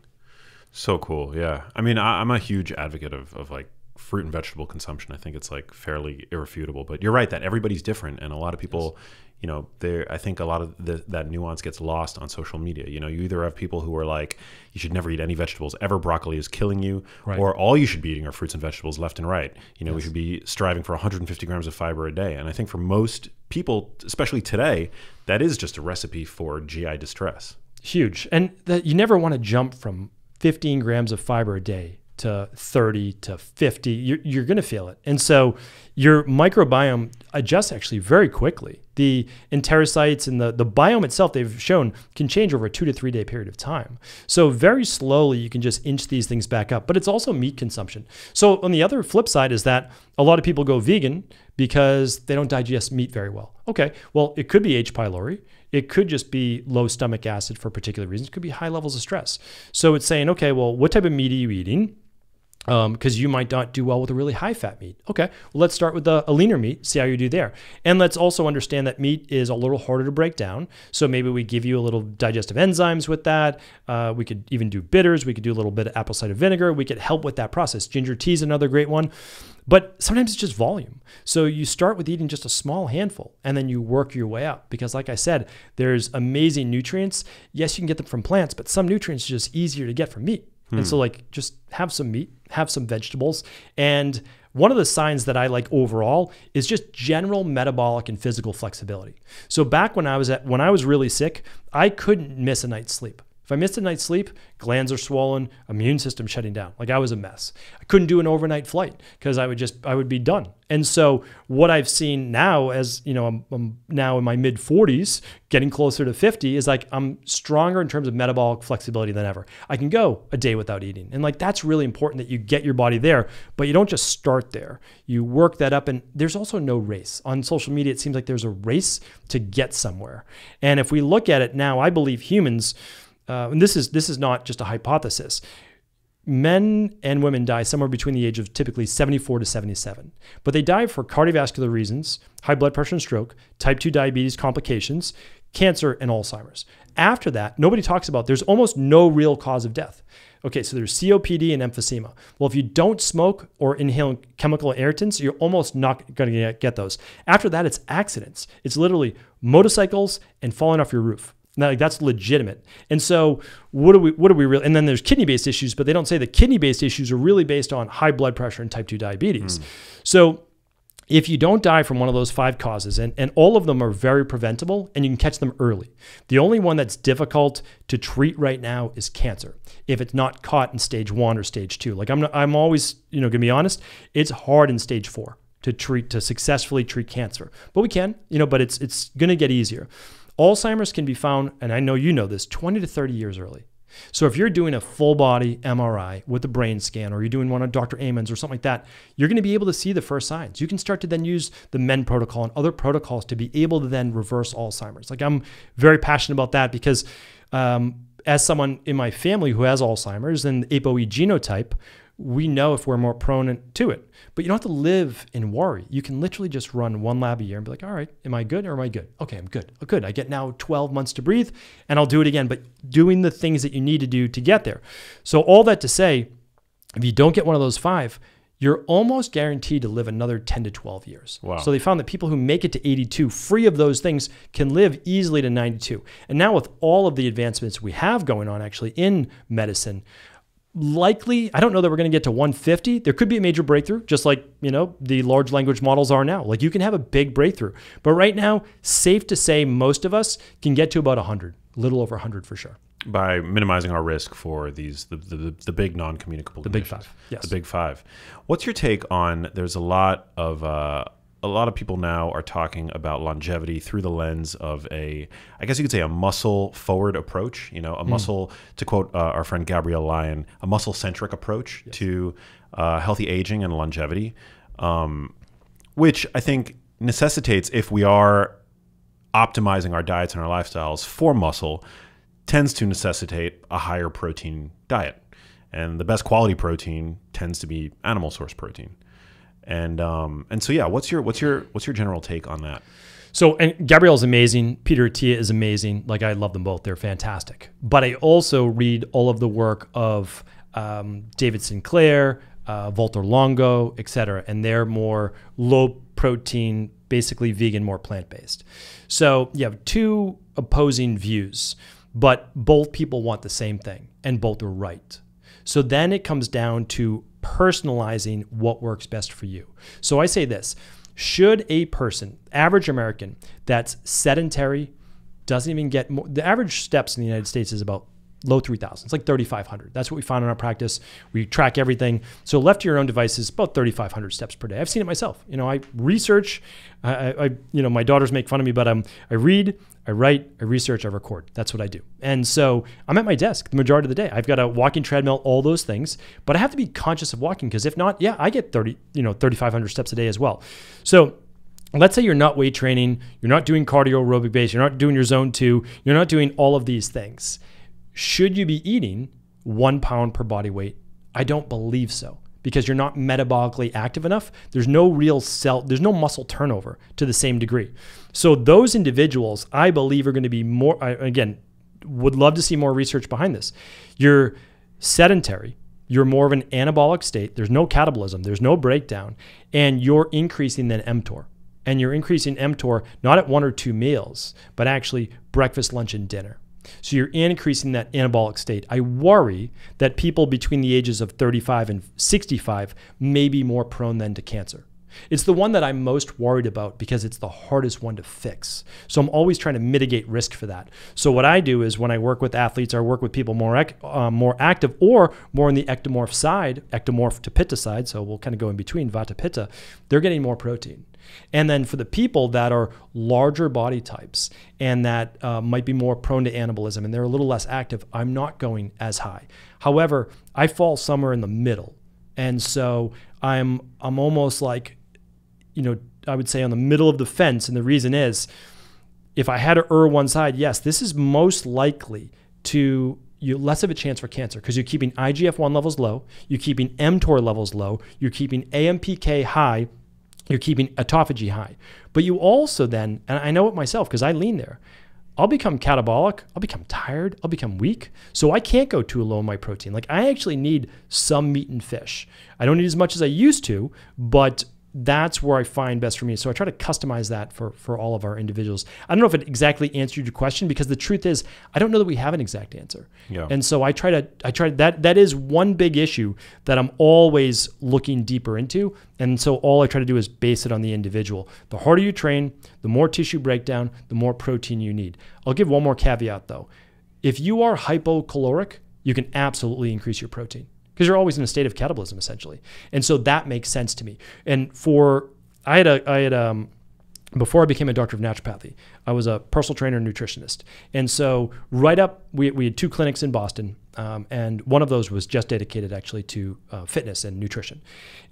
So cool. Yeah. I mean, I, am a huge advocate of, of like fruit and vegetable consumption. I think it's like fairly irrefutable, but you're right that everybody's different. And a lot of people, yes you know, there I think a lot of the, that nuance gets lost on social media. You know, you either have people who are like, you should never eat any vegetables ever, broccoli is killing you, right. or all you should be eating are fruits and vegetables left and right. You know, yes. we should be striving for 150 grams of fiber a day. And I think for most people, especially today, that is just a recipe for GI distress. Huge. And that you never want to jump from 15 grams of fiber a day to 30 to 50, you're, you're going to feel it. And so your microbiome adjusts actually very quickly. The enterocytes and the, the biome itself, they've shown, can change over a two to three day period of time. So very slowly, you can just inch these things back up. But it's also meat consumption. So on the other flip side is that a lot of people go vegan because they don't digest meat very well. Okay, well, it could be H. pylori. It could just be low stomach acid for particular reasons. It could be high levels of stress. So it's saying, okay, well, what type of meat are you eating? Because um, you might not do well with a really high fat meat. Okay, well, let's start with a, leaner meat, see how you do there. And let's also understand that meat is a little harder to break down. So maybe we give you a little digestive enzymes with that. Uh, we could even do bitters. We could do a little bit of apple cider vinegar. We could help with that process. Ginger tea is another great one. But sometimes it's just volume. So you start with eating just a small handful and then you work your way up. Because, like I said, there's amazing nutrients. Yes, you can get them from plants, but some nutrients are just easier to get from meat. Hmm. And so, like, just have some meat, have some vegetables. And one of the signs that I like overall is just general metabolic and physical flexibility. So back when I was at when I was really sick, I couldn't miss a night's sleep. If I missed a night's sleep, glands are swollen, immune system shutting down. Like I was a mess. I couldn't do an overnight flight because I would just I would be done. And so what I've seen now, as you know, I'm, I'm now in my mid 40s, getting closer to 50, is like I'm stronger in terms of metabolic flexibility than ever. I can go a day without eating, and like that's really important that you get your body there, but you don't just start there. You work that up, and there's also no race on social media. It seems like there's a race to get somewhere, and if we look at it now, I believe humans uh, and this is this is not just a hypothesis. Men and women die somewhere between the age of typically 74 to 77, but they die for cardiovascular reasons, high blood pressure and stroke, type 2 diabetes complications, cancer, and Alzheimer's. After that, nobody talks about there's almost no real cause of death. Okay, so there's COPD and emphysema. Well, if you don't smoke or inhale chemical irritants, you're almost not going to get those. After that, it's accidents. It's literally motorcycles and falling off your roof. Now, like that's legitimate. And so, what do we? What do we really? And then there's kidney-based issues, but they don't say the kidney-based issues are really based on high blood pressure and type two diabetes. Mm. So, if you don't die from one of those five causes, and, and all of them are very preventable and you can catch them early, the only one that's difficult to treat right now is cancer. If it's not caught in stage one or stage two, like I'm, I'm always, you know, gonna be honest, it's hard in stage four to treat to successfully treat cancer, but we can, you know, but it's it's gonna get easier. Alzheimer's can be found, and I know you know this, 20 to 30 years early. So if you're doing a full body MRI with a brain scan, or you're doing one on Dr. Amen's or something like that, you're going to be able to see the first signs. You can start to then use the MEND protocol and other protocols to be able to then reverse Alzheimer's. Like I'm very passionate about that because um, as someone in my family who has Alzheimer's and ApoE genotype, we know if we're more prone to it. But you don't have to live in worry. You can literally just run one lab a year and be like, all right, am I good or am I good? Okay, I'm good. Oh, good. I get now 12 months to breathe and I'll do it again. But doing the things that you need to do to get there. So, all that to say, if you don't get one of those five, you're almost guaranteed to live another 10 to 12 years. Wow. So they found that people who make it to 82, free of those things, can live easily to 92. And now, with all of the advancements we have going on actually in medicine, likely i don't know that we're going to get to 150 there could be a major breakthrough just like you know the large language models are now. Like you can have a big breakthrough. But right now safe to say most of us can get to about 100 little over 100 for sure. By minimizing our risk for these the the, the big non-communicable the conditions. big five yes. The big five. What's your take on there's a lot of uh, a lot of people now are talking about longevity through the lens of a, I guess you could say, a muscle forward approach. You know, a mm. muscle, to quote uh, our friend Gabrielle Lyon, a muscle centric approach yes. to uh, healthy aging and longevity, um, which I think necessitates, if we are optimizing our diets and our lifestyles for muscle, tends to necessitate a higher protein diet. And the best quality protein tends to be animal source protein. And um, and so yeah, what's your what's your what's your general take on that? So and Gabrielle's amazing. Peter Attia is amazing. Like I love them both. They're fantastic. But I also read all of the work of um, David Sinclair, uh, Longo, etc. And they're more low protein, basically vegan, more plant based. So you have two opposing views, but both people want the same thing, and both are right. So then it comes down to personalizing what works best for you. So I say this should a person, average American, that's sedentary, doesn't even get more, the average steps in the United States is about low 3000 it's like 3500 that's what we found in our practice. We track everything. So left to your own devices about 3500 steps per day. I've seen it myself. You know i research I, I you know my daughters make fun of me but um, i read I write, I research, I record. That's what I do. And so I'm at my desk the majority of the day. I've got a walking treadmill, all those things, but I have to be conscious of walking because if not, yeah, I get 30, you know, 3,500 steps a day as well. So let's say you're not weight training, you're not doing cardio aerobic base, you're not doing your zone two, you're not doing all of these things. Should you be eating one pound per body weight? I don't believe so because you're not metabolically active enough. There's no real cell, there's no muscle turnover to the same degree. So those individuals, I believe, are going to be more. Again, would love to see more research behind this. You're sedentary. You're more of an anabolic state. There's no catabolism. There's no breakdown, and you're increasing then mTOR and you're increasing mTOR not at one or two meals, but actually breakfast, lunch, and dinner. So you're increasing that anabolic state. I worry that people between the ages of 35 and 65 may be more prone then to cancer. It's the one that I'm most worried about because it's the hardest one to fix. So I'm always trying to mitigate risk for that. So what I do is when I work with athletes, I work with people more uh, more active or more on the ectomorph side, ectomorph to pitta side. So we'll kind of go in between vata pitta. They're getting more protein. And then for the people that are larger body types and that uh, might be more prone to anabolism and they're a little less active, I'm not going as high. However, I fall somewhere in the middle. And so I'm I'm almost like, you know, I would say on the middle of the fence. And the reason is if I had to err one side, yes, this is most likely to you less of a chance for cancer because you're keeping IGF-1 levels low, you're keeping mTOR levels low, you're keeping AMPK high, you're keeping autophagy high. But you also then, and I know it myself because I lean there, I'll become catabolic, I'll become tired, I'll become weak. So I can't go too low in my protein. Like I actually need some meat and fish. I don't need as much as I used to, but that's where I find best for me. So I try to customize that for for all of our individuals. I don't know if it exactly answered your question because the truth is I don't know that we have an exact answer. Yeah. And so I try to I try that that is one big issue that I'm always looking deeper into. And so all I try to do is base it on the individual. The harder you train, the more tissue breakdown, the more protein you need. I'll give one more caveat though. If you are hypocaloric, you can absolutely increase your protein because you're always in a state of catabolism essentially. And so that makes sense to me. And for I had a I had um before I became a doctor of naturopathy, I was a personal trainer and nutritionist. And so right up, we, we had two clinics in Boston. Um, and one of those was just dedicated actually to uh, fitness and nutrition.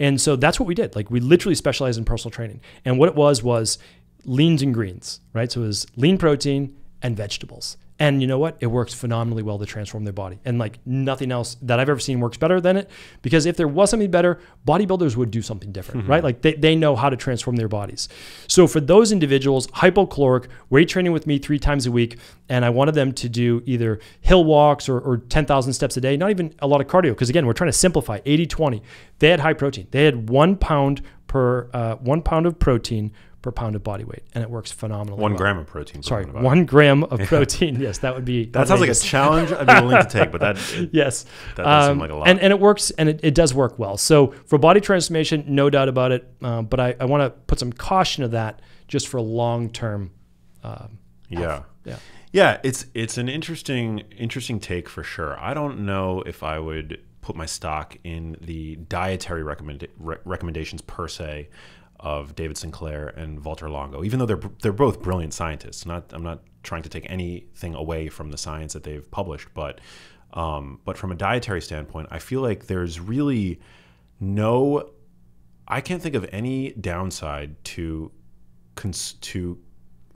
And so that's what we did. Like we literally specialized in personal training. And what it was was leans and greens, right? So it was lean protein and vegetables. And you know what? It works phenomenally well to transform their body. And like nothing else that I've ever seen works better than it. Because if there was something better, bodybuilders would do something different, mm-hmm. right? Like they, they know how to transform their bodies. So for those individuals, hypocaloric, weight training with me three times a week, and I wanted them to do either hill walks or, or 10,000 steps a day, not even a lot of cardio. Because again, we're trying to simplify 80 20. They had high protein. They had one pound per uh, one pound of protein per pound of body weight, and it works phenomenally. One well. gram of protein. Sorry, one gram of [LAUGHS] protein. yes, that would be. That sounds like a challenge I'd be willing to take, but that [LAUGHS] yes, that does um, seem like a lot. And, and it works, and it, it does work well. So for body transformation, no doubt about it. Um, but I, I want to put some caution to that just for long term. Um, yeah. Yeah. Yeah, it's it's an interesting interesting take for sure. I don't know if I would put my stock in the dietary recommend, re- recommendations per se of David Sinclair and Walter Longo, even though they're they're both brilliant scientists. Not I'm not trying to take anything away from the science that they've published, but um, but from a dietary standpoint, I feel like there's really no I can't think of any downside to cons- to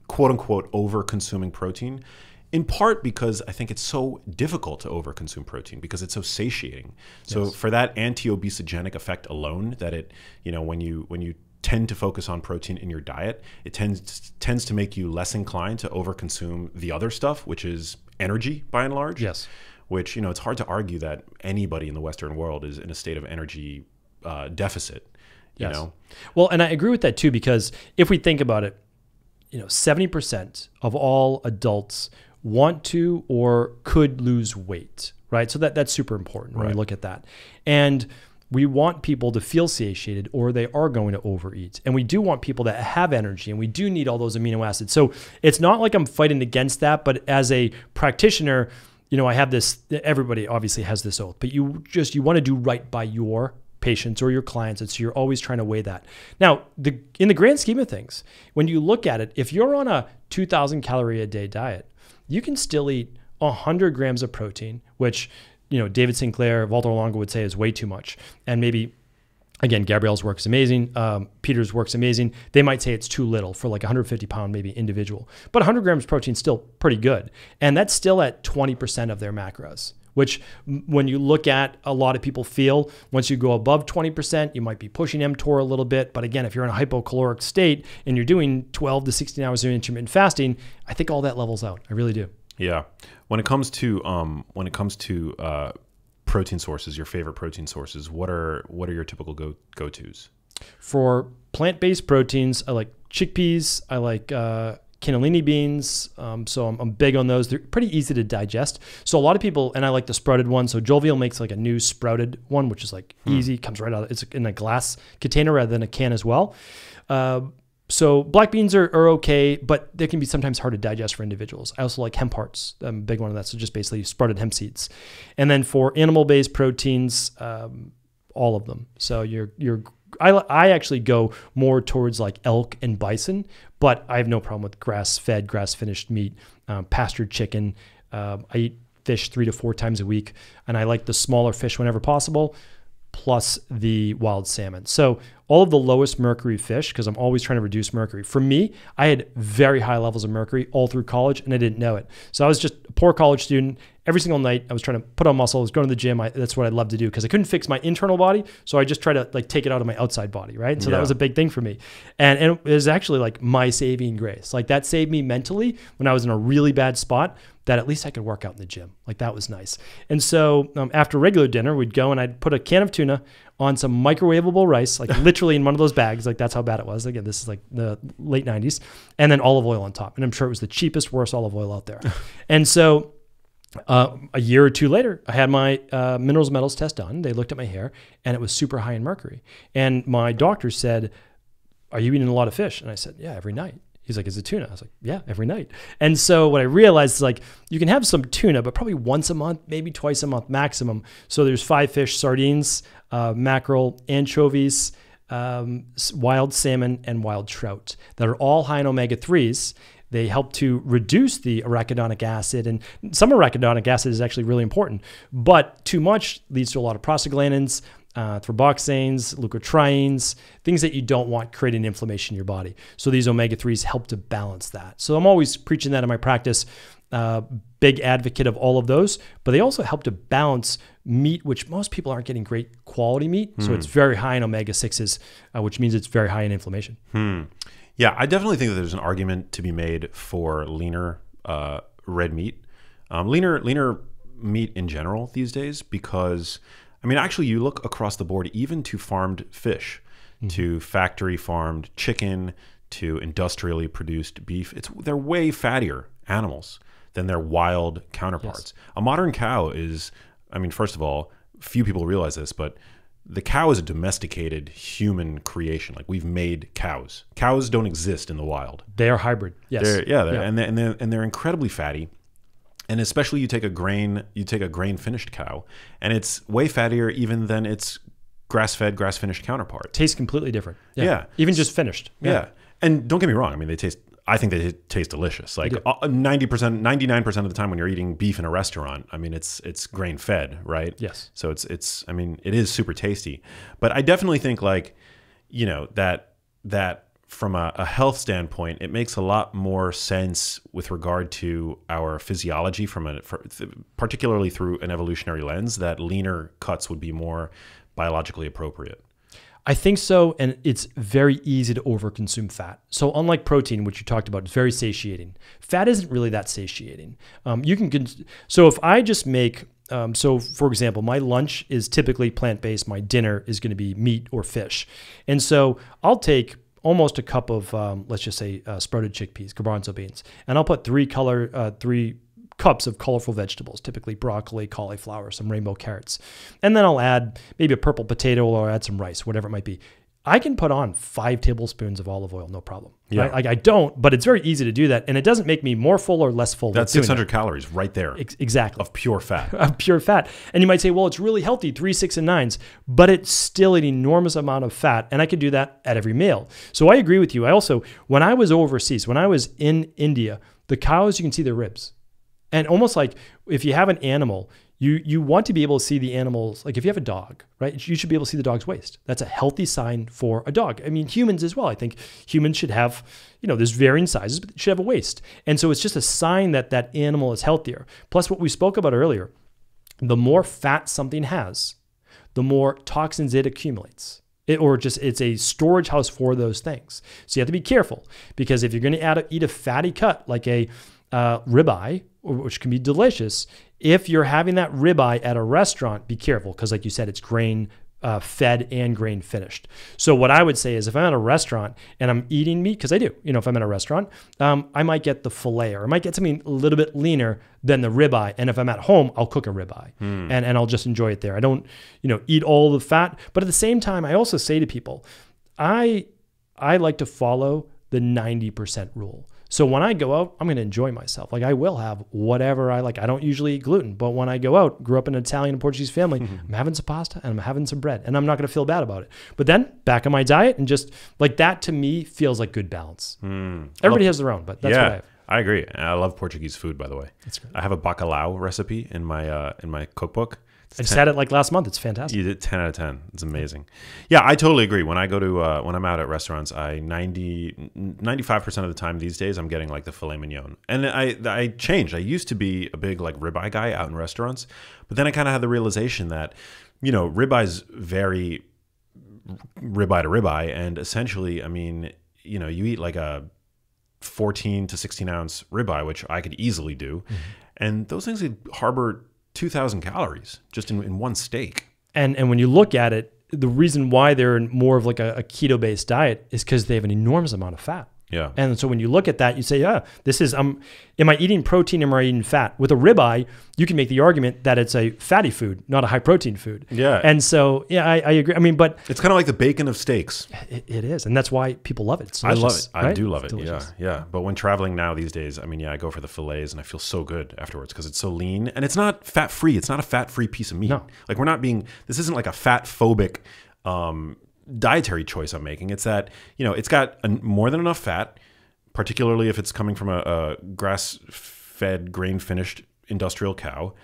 quote unquote over consuming protein in part because I think it's so difficult to overconsume protein because it's so satiating. So yes. for that anti-obesogenic effect alone, that it, you know, when you when you tend to focus on protein in your diet, it tends tends to make you less inclined to overconsume the other stuff, which is energy by and large. Yes. Which you know, it's hard to argue that anybody in the Western world is in a state of energy uh, deficit. You yes. know. Well, and I agree with that too because if we think about it, you know, seventy percent of all adults want to or could lose weight, right? So that that's super important when right. we look at that, and we want people to feel satiated or they are going to overeat. And we do want people to have energy and we do need all those amino acids. So it's not like I'm fighting against that, but as a practitioner, you know, I have this everybody obviously has this oath, but you just you want to do right by your patients or your clients. And so you're always trying to weigh that. Now, the in the grand scheme of things, when you look at it, if you're on a 2000 calorie a day diet, you can still eat 100 grams of protein, which you know, David Sinclair, Walter Longo would say is way too much. And maybe, again, Gabrielle's work is amazing. Um, Peter's work's amazing. They might say it's too little for like 150 pound, maybe individual. But 100 grams of protein is still pretty good. And that's still at 20% of their macros which when you look at a lot of people feel once you go above 20%, you might be pushing mTOR a little bit. But again, if you're in a hypocaloric state and you're doing 12 to 16 hours of intermittent fasting, I think all that levels out. I really do. Yeah. When it comes to um, when it comes to uh, protein sources, your favorite protein sources, what are what are your typical go go tos? For plant-based proteins, I like chickpeas. I like uh, cannellini beans. Um, so I'm, I'm, big on those. They're pretty easy to digest. So a lot of people, and I like the sprouted one. So Jovial makes like a new sprouted one, which is like hmm. easy, comes right out. It's in a glass container rather than a can as well. Uh, so black beans are, are okay, but they can be sometimes hard to digest for individuals. I also like hemp hearts. I'm a big one of that. So just basically sprouted hemp seeds. And then for animal-based proteins, um, all of them. So you're you're I, I actually go more towards like elk and bison, but I have no problem with grass fed, grass finished meat, um, pastured chicken. Uh, I eat fish three to four times a week, and I like the smaller fish whenever possible, plus the wild salmon. So all of the lowest mercury fish, because I'm always trying to reduce mercury. For me, I had very high levels of mercury all through college, and I didn't know it. So I was just a poor college student every single night I was trying to put on muscle. I was going to the gym. I, that's what I love to do because I couldn't fix my internal body. So I just try to like take it out of my outside body. Right. So yeah. that was a big thing for me. And, and it was actually like my saving grace. Like that saved me mentally when I was in a really bad spot that at least I could work out in the gym. Like that was nice. And so um, after regular dinner, we'd go and I'd put a can of tuna on some microwavable rice, like [LAUGHS] literally in one of those bags. Like that's how bad it was. Again, this is like the late 90s. And then olive oil on top. And I'm sure it was the cheapest, worst olive oil out there. [LAUGHS] and so uh, a year or two later, I had my uh, minerals metals test done. They looked at my hair, and it was super high in mercury. And my doctor said, "Are you eating a lot of fish?" And I said, "Yeah, every night." He's like, "Is it tuna?" I was like, "Yeah, every night." And so what I realized is like you can have some tuna, but probably once a month, maybe twice a month maximum. So there's five fish: sardines, uh, mackerel, anchovies. Um, wild salmon and wild trout that are all high in omega 3s they help to reduce the arachidonic acid, and some arachidonic acid is actually really important, but too much leads to a lot of prostaglandins, uh, thromboxanes, leukotrienes, things that you don't want creating inflammation in your body. So these omega 3s help to balance that. So I'm always preaching that in my practice. Uh, big advocate of all of those, but they also help to balance meat, which most people aren't getting great quality meat. Mm. So it's hmm. very high in omega 6s, uh, which means it's very high in inflammation. Hmm. Yeah, I definitely think that there's an argument to be made for leaner uh, red meat, um, leaner leaner meat in general these days because I mean actually you look across the board even to farmed fish, mm-hmm. to factory farmed chicken, to industrially produced beef. It's they're way fattier animals than their wild counterparts. Yes. A modern cow is I mean first of all, few people realize this, but the cow is a domesticated human creation. Like we've made cows. Cows don't exist in the wild. They are hybrid. Yes. They're, yeah, they're, yeah. And, they're, and, they're, and they're incredibly fatty. And especially you take a grain, you take a grain finished cow, and it's way fattier even than its grass fed, grass finished counterpart. Tastes completely different. Yeah. yeah. Even just finished. Yeah. yeah. And don't get me wrong. I mean, they taste I think they taste delicious. Like uh, ninety percent, ninety nine percent of the time when you're eating beef in a restaurant, I mean it's it's grain fed, right? Yes. So it's it's I mean it is super tasty, but I definitely think like you know that that from a, a, health standpoint, it makes a lot more sense with regard to our physiology, from a for, particularly through an evolutionary lens, that leaner cuts would be more biologically appropriate. I think so, and it's very easy to overconsume fat. So unlike protein, which you talked about, it's very satiating. Fat isn't really that satiating. Um, you can so if I just make um, so for example, my lunch is typically plant based. My dinner is going to be meat or fish, and so I'll take almost a cup of um, let's just say uh, sprouted chickpeas, garbanzo beans, and I'll put three color uh, three cups of colorful vegetables, typically broccoli, cauliflower, some rainbow carrots. And then I'll add maybe a purple potato or add some rice, whatever it might be. I can put on five tablespoons of olive oil, no problem. Yeah. Right? Like I don't, but it's very easy to do that. And it doesn't make me more full or less full. That's 600 that. calories right there. Ex- exactly. Of pure fat. [LAUGHS] of pure fat. And you might say, well, it's really healthy, three, six, and nines, but it's still an enormous amount of fat. And I could do that at every meal. So I agree with you. I also, when I was overseas, when I was in India, the cows, you can see their ribs and almost like if you have an animal you you want to be able to see the animals like if you have a dog right you should be able to see the dog's waist. That's a healthy sign for a dog. I mean humans as well. I think humans should have you know there's varying sizes but should have a waist. And so it's just a sign that that animal is healthier. Plus what we spoke about earlier the more fat something has, the more toxins it accumulates. It, or just it's a storage house for those things. So you have to be careful because if you're going to add a, eat a fatty cut like a uh, ribeye, which can be delicious, if you're having that ribeye at a restaurant, be careful because, like you said, it's grain uh, fed and grain finished. So what I would say is if I'm at a restaurant and I'm eating meat, because I do, you know, if I'm at a restaurant, um, I might get the filet or I might get something a little bit leaner than the ribeye. And if I'm at home, I'll cook a ribeye and, and I'll just enjoy it there. I don't, you know, eat all the fat. But at the same time, I also say to people, I I like to follow the 90% rule. So when I go out, I'm going to enjoy myself. Like I will have whatever I like. I don't usually eat gluten, but when I go out, grew up in an Italian and Portuguese family, [LAUGHS] I'm having some pasta and I'm having some bread and I'm not going to feel bad about it. But then back on my diet and just like that to me feels like good balance. Everybody has their own, but that's yeah, what I have. I agree. I love Portuguese food, by the way. That's great. I have a bacalhau recipe in my uh, in my cookbook. I just had it like last month. It's fantastic. You did 10 out of 10. It's amazing. Yeah, I totally agree. When I go to, uh, when I'm out at restaurants, I 90, 95% of the time these days, I'm getting like the filet mignon. And I, I changed. I used to be a big like ribeye guy out in restaurants, but then I kind of had the realization that, you know, ribeye's very ribeye to ribeye. And essentially, I mean, you know, you eat like a 14 to 16 ounce ribeye, which I could easily do. And those things could harbor 2,000 calories just in, in one steak. And and when you look at it, the reason why they're in more of like a, a keto based diet is because they have an enormous amount of fat. Yeah. And so when you look at that, you say, yeah, this is um am I eating protein am I eating fat? With a ribeye, you can make the argument that it's a fatty food, not a high protein food. Yeah. And so yeah, I, I agree. I mean, but It's kind of like the bacon of steaks. it, it is, and that's why people love it. I love it. I right? do love It's it. delicious. Yeah, yeah. But when traveling now these days, I mean, yeah, I go for the fillets and I feel so good afterwards because it's so lean and it's not fat free. It's not a fat free piece of meat. No. Like we're not being. This isn't like a fat phobic um, dietary choice I'm making. It's that you know it's got a, more than enough fat, particularly if it's coming from a, a grass fed, grain finished industrial cow.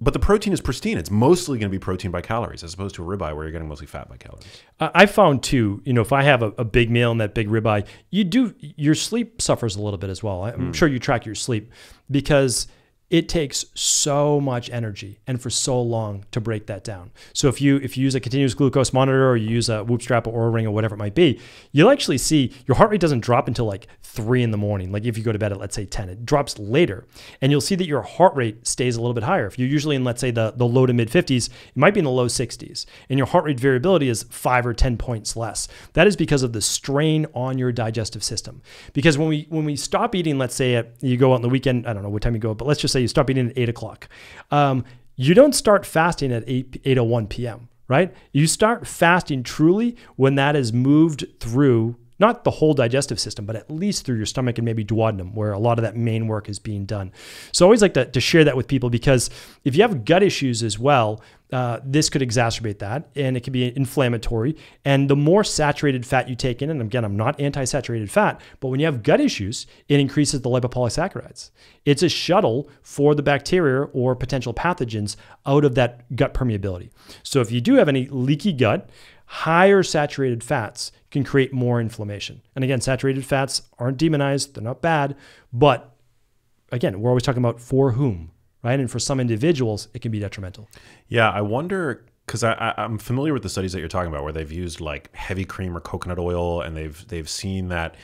But the protein is pristine. It's mostly going to be protein by calories, as opposed to a ribeye where you're getting mostly fat by calories. I I found too, you know, if I have a, a big meal and that big ribeye, you do your sleep suffers a little bit as well. I'm hmm. sure you track your sleep because it takes so much energy and for so long to break that down. So if you if you use a continuous glucose monitor or you use a Whoop strap or Oura ring or whatever it might be, you'll actually see your heart rate doesn't drop until like three in the morning. Like if you go to bed at let's say 10, it drops later. And you'll see that your heart rate stays a little bit higher. If you're usually in let's say the, the low to mid 50s, it might be in the low 60s. And your heart rate variability is five or 10 points less. That is because of the strain on your digestive system. Because when we when we stop eating, let's say at, you go out on the weekend, I don't know what time you go, but let's just say you start eating at eight o'clock. Um, you don't start fasting at 8 8:01 p.m. Right? You start fasting truly when that is moved through not the whole digestive system, but at least through your stomach and maybe duodenum, where a lot of that main work is being done. So I always like to, to share that with people because if you have gut issues as well, uh, this could exacerbate that and it can be inflammatory. And the more saturated fat you take in, and again, I'm not anti saturated fat, but when you have gut issues, it increases the lipopolysaccharides. It's a shuttle for the bacteria or potential pathogens out of that gut permeability. So if you do have any leaky gut, higher saturated fats can create more inflammation. And again, saturated fats aren't demonized, they're not bad, but again, we're always talking about for whom, right? And for some individuals, it can be detrimental. Yeah, I wonder because I, I, I'm familiar with the studies that you're talking about, where they've used like heavy cream or coconut oil, and they've they've seen that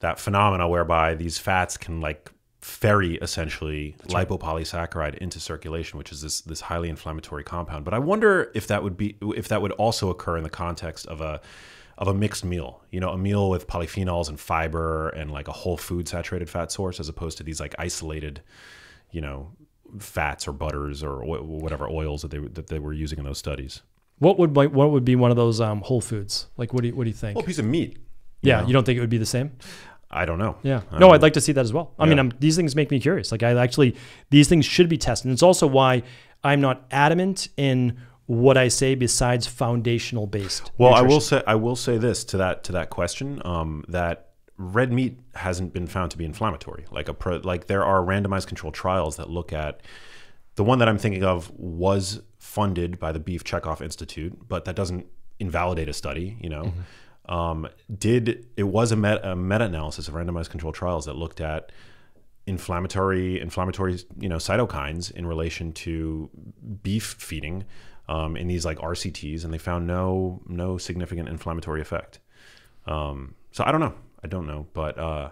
that phenomena whereby these fats can like ferry essentially lipopolysaccharide into circulation, which is this this highly inflammatory compound. But I wonder if that would be if that would also occur in the context of a of a mixed meal, you know, a meal with polyphenols and fiber and like a whole food saturated fat source, as opposed to these like isolated, you know, fats or butters or oil, whatever oils that they that they were using in those studies. What would like, what would be one of those um, whole foods? Like, what do you, what do you think? Well, a piece of meat. yeah, know. you don't think it would be the same? I don't know. Yeah. No, I'd like to see that as well. I mean, I'm, these things make me curious. Like, I actually, these things should be tested. And it's also why I'm not adamant in what I say besides foundational based. Well, I will say I will say this to that to that question um, that red meat hasn't been found to be inflammatory. Like a pro, like there are randomized controlled trials that look at the one that I'm thinking of was funded by the Beef Checkoff Institute, but that doesn't invalidate a study. You know, um, did it was a, met, a meta analysis of randomized controlled trials that looked at inflammatory inflammatory you know cytokines in relation to beef feeding um, in these like RCTs, and they found no no significant inflammatory effect. Um, so I don't know. I don't know, but uh,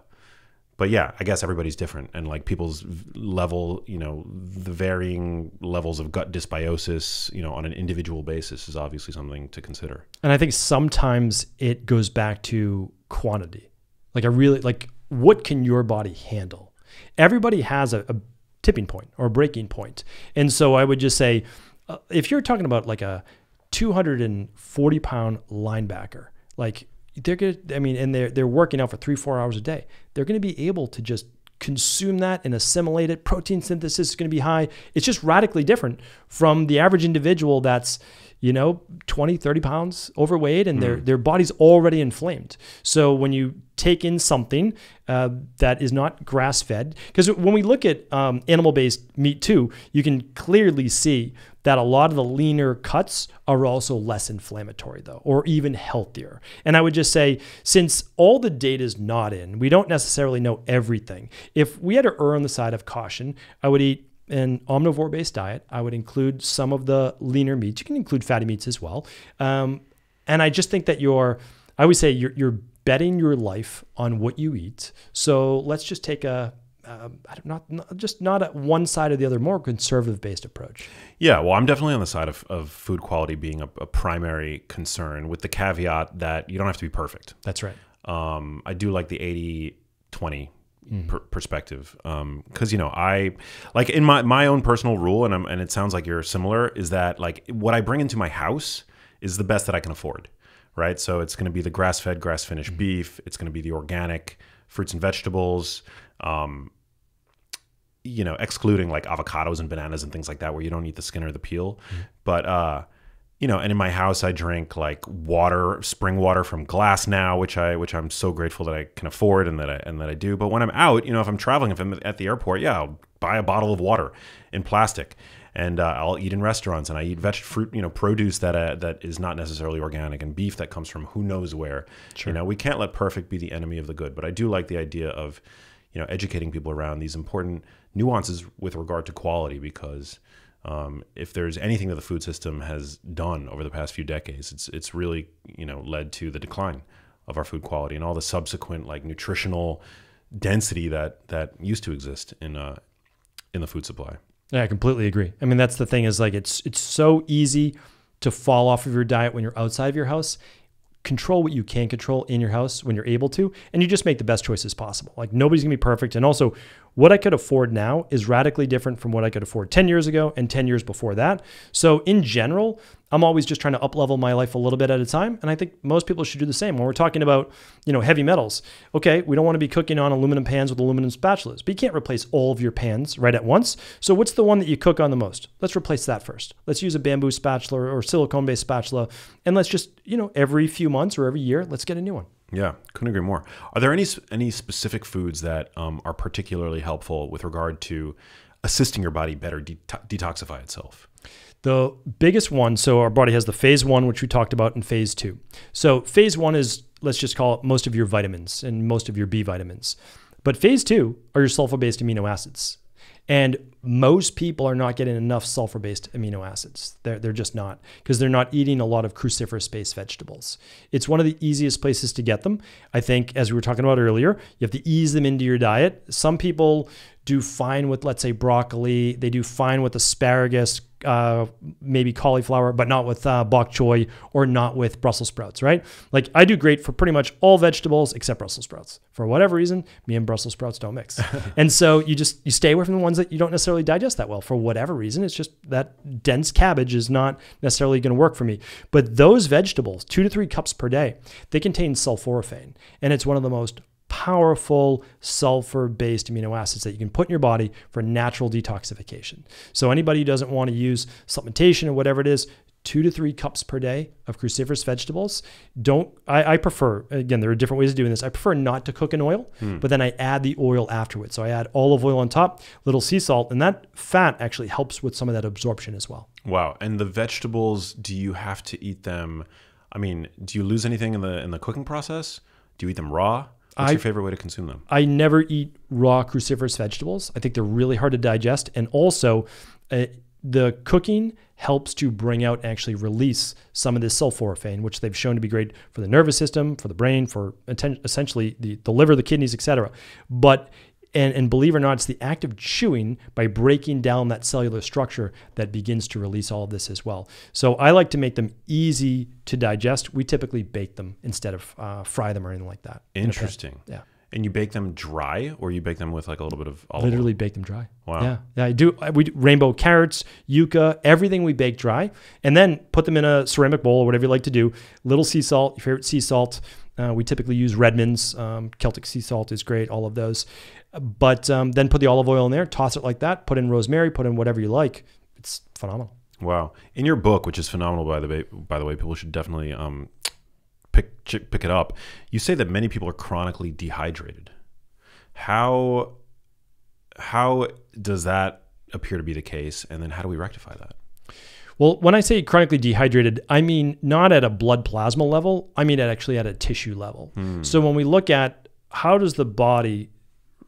but yeah, I guess everybody's different, and like people's level, you know, the varying levels of gut dysbiosis, you know, on an individual basis is obviously something to consider. And I think sometimes it goes back to quantity. Like I really like what can your body handle? Everybody has a, a tipping point or a breaking point, and so I would just say, uh, if you're talking about like a 240 pound linebacker, like they're going to, I mean, and they're they're working out for three four hours a day. They're going to be able to just consume that and assimilate it. Protein synthesis is going to be high. It's just radically different from the average individual that's you know 20 30 pounds overweight and mm. their their body's already inflamed so when you take in something uh, that is not grass fed because when we look at um, animal based meat too you can clearly see that a lot of the leaner cuts are also less inflammatory though or even healthier and i would just say since all the data is not in we don't necessarily know everything if we had to err on the side of caution i would eat an omnivore based diet. I would include some of the leaner meats. You can include fatty meats as well. Um, and I just think that you're, I would say you're, you're betting your life on what you eat. So let's just take a, uh, not, not just not at one side or the other, more conservative based approach. Yeah, well, I'm definitely on the side of, of food quality being a, a primary concern, with the caveat that you don't have to be perfect. That's right. Um, I do like the 80 20 mm. per- perspective. Because um, you know, I like in my my own personal rule, and I'm, and it sounds like you're similar. Is that like what I bring into my house is the best that I can afford, right? So it's going to be the grass fed, grass finished mm. beef. It's going to be the organic fruits and vegetables. Um, you know, excluding like avocados and bananas and things like that, where you don't eat the skin or the peel. Mm. But uh, you know, and in my house I drink like water, spring water from glass now, which I which I'm so grateful that I can afford and that I and that I do. But when I'm out, you know, if I'm traveling, if I'm at the airport, yeah, I'll buy a bottle of water in plastic, and uh, I'll eat in restaurants, and I eat veg fruit, you know, produce that uh, that is not necessarily organic, and beef that comes from who knows where. Sure. You know, we can't let perfect be the enemy of the good. But I do like the idea of, you know, educating people around these important nuances with regard to quality because um, if there's anything that the food system has done over the past few decades, it's it's really you know led to the decline of our food quality and all the subsequent like nutritional density that that used to exist in uh, in the food supply. Yeah, I completely agree. I mean, that's the thing is like it's it's so easy to fall off of your diet when you're outside of your house control what you can control in your house when you're able to and you just make the best choices possible. Like nobody's to be perfect and also what i could afford now is radically different from what i could afford 10 years ago and 10 years before that so in general I'm always just trying to uplevel my life a little bit at a time. And I think most people should do the same. When we're talking about, you know, heavy metals, okay, we don't want to be cooking on aluminum pans with aluminum spatulas, but you can't replace all of your pans right at once. So what's the one that you cook on the most? Let's replace that first. Let's use a bamboo spatula or silicone based spatula. And let's just, you know, every few months or every year, let's get a new one. Yeah, couldn't agree more. Are there any any specific foods that um, are particularly helpful with regard to assisting your body better de- detoxify itself? The biggest one, so our body has the phase one, which we talked about, and phase two. So phase one is, let's just call it most of your vitamins and most of your B vitamins. But phase two are your sulfur based amino acids. And most people are not getting enough sulfur based amino acids. They're, they're just not because they're not eating a lot of cruciferous based vegetables. It's one of the easiest places to get them. I think, as we were talking about earlier, you have to ease them into your diet. Some people do fine with, let's say, broccoli. They do fine with asparagus, uh, maybe cauliflower, but not with uh, bok choy or not with Brussels sprouts, right? Like I do great for pretty much all vegetables except Brussels sprouts. For whatever reason, me and Brussels sprouts don't mix. [LAUGHS] and so you just you stay away from the ones that you don't necessarily digest that well for whatever reason. It's just that dense cabbage is not necessarily going to work for me. But those vegetables, two to three cups per day, they contain sulforaphane, and it's one of the most powerful sulfur based amino acids that you can put in your body for natural detoxification. So, anybody who doesn't want to use supplementation or whatever it is, two to three cups per day of cruciferous vegetables. Don't, I, I, prefer, again, there are different ways of doing this. I prefer not to cook in oil, hmm. but then I add the oil afterwards. So, I add olive oil on top, little sea salt, and that fat actually helps with some of that absorption as well. Wow. And the vegetables, do you have to eat them? I mean, do you lose anything in the in the cooking process? Do you eat them raw? What's I, your favorite way to consume them? I never eat raw cruciferous vegetables. I think they're really hard to digest, and also, uh, the cooking helps to bring out and actually release some of this sulforaphane, which they've shown to be great for the nervous system, for the brain, for atten- essentially the, the liver, the kidneys, etc. But and, and believe it or not, it's the act of chewing by breaking down that cellular structure that begins to release all of this as well. So I like to make them easy to digest. We typically bake them instead of uh, fry them or anything like that. in. Interesting. Yeah. And you bake them dry, or you bake them with like a little bit of olive oil? Literally bake them dry. Wow. Yeah, yeah. I do. We do rainbow carrots, yuca, everything we bake dry, and then put them in a ceramic bowl or whatever you like to do. Little sea salt, your favorite sea salt. Uh, we typically use Redmond's. Um, Celtic sea salt is great. All of those, but um, then put the olive oil in there. Toss it like that. Put in rosemary. Put in whatever you like. It's phenomenal. Wow. In your book, which is phenomenal by the way, by the way, people should definitely um, pick pick it up. You say that many people are chronically dehydrated. How how does that appear to be the case, and then how do we rectify that? Well, when I say chronically dehydrated, I mean not at a blood plasma level. I mean at actually at a tissue level. Hmm. So when we look at how does the body,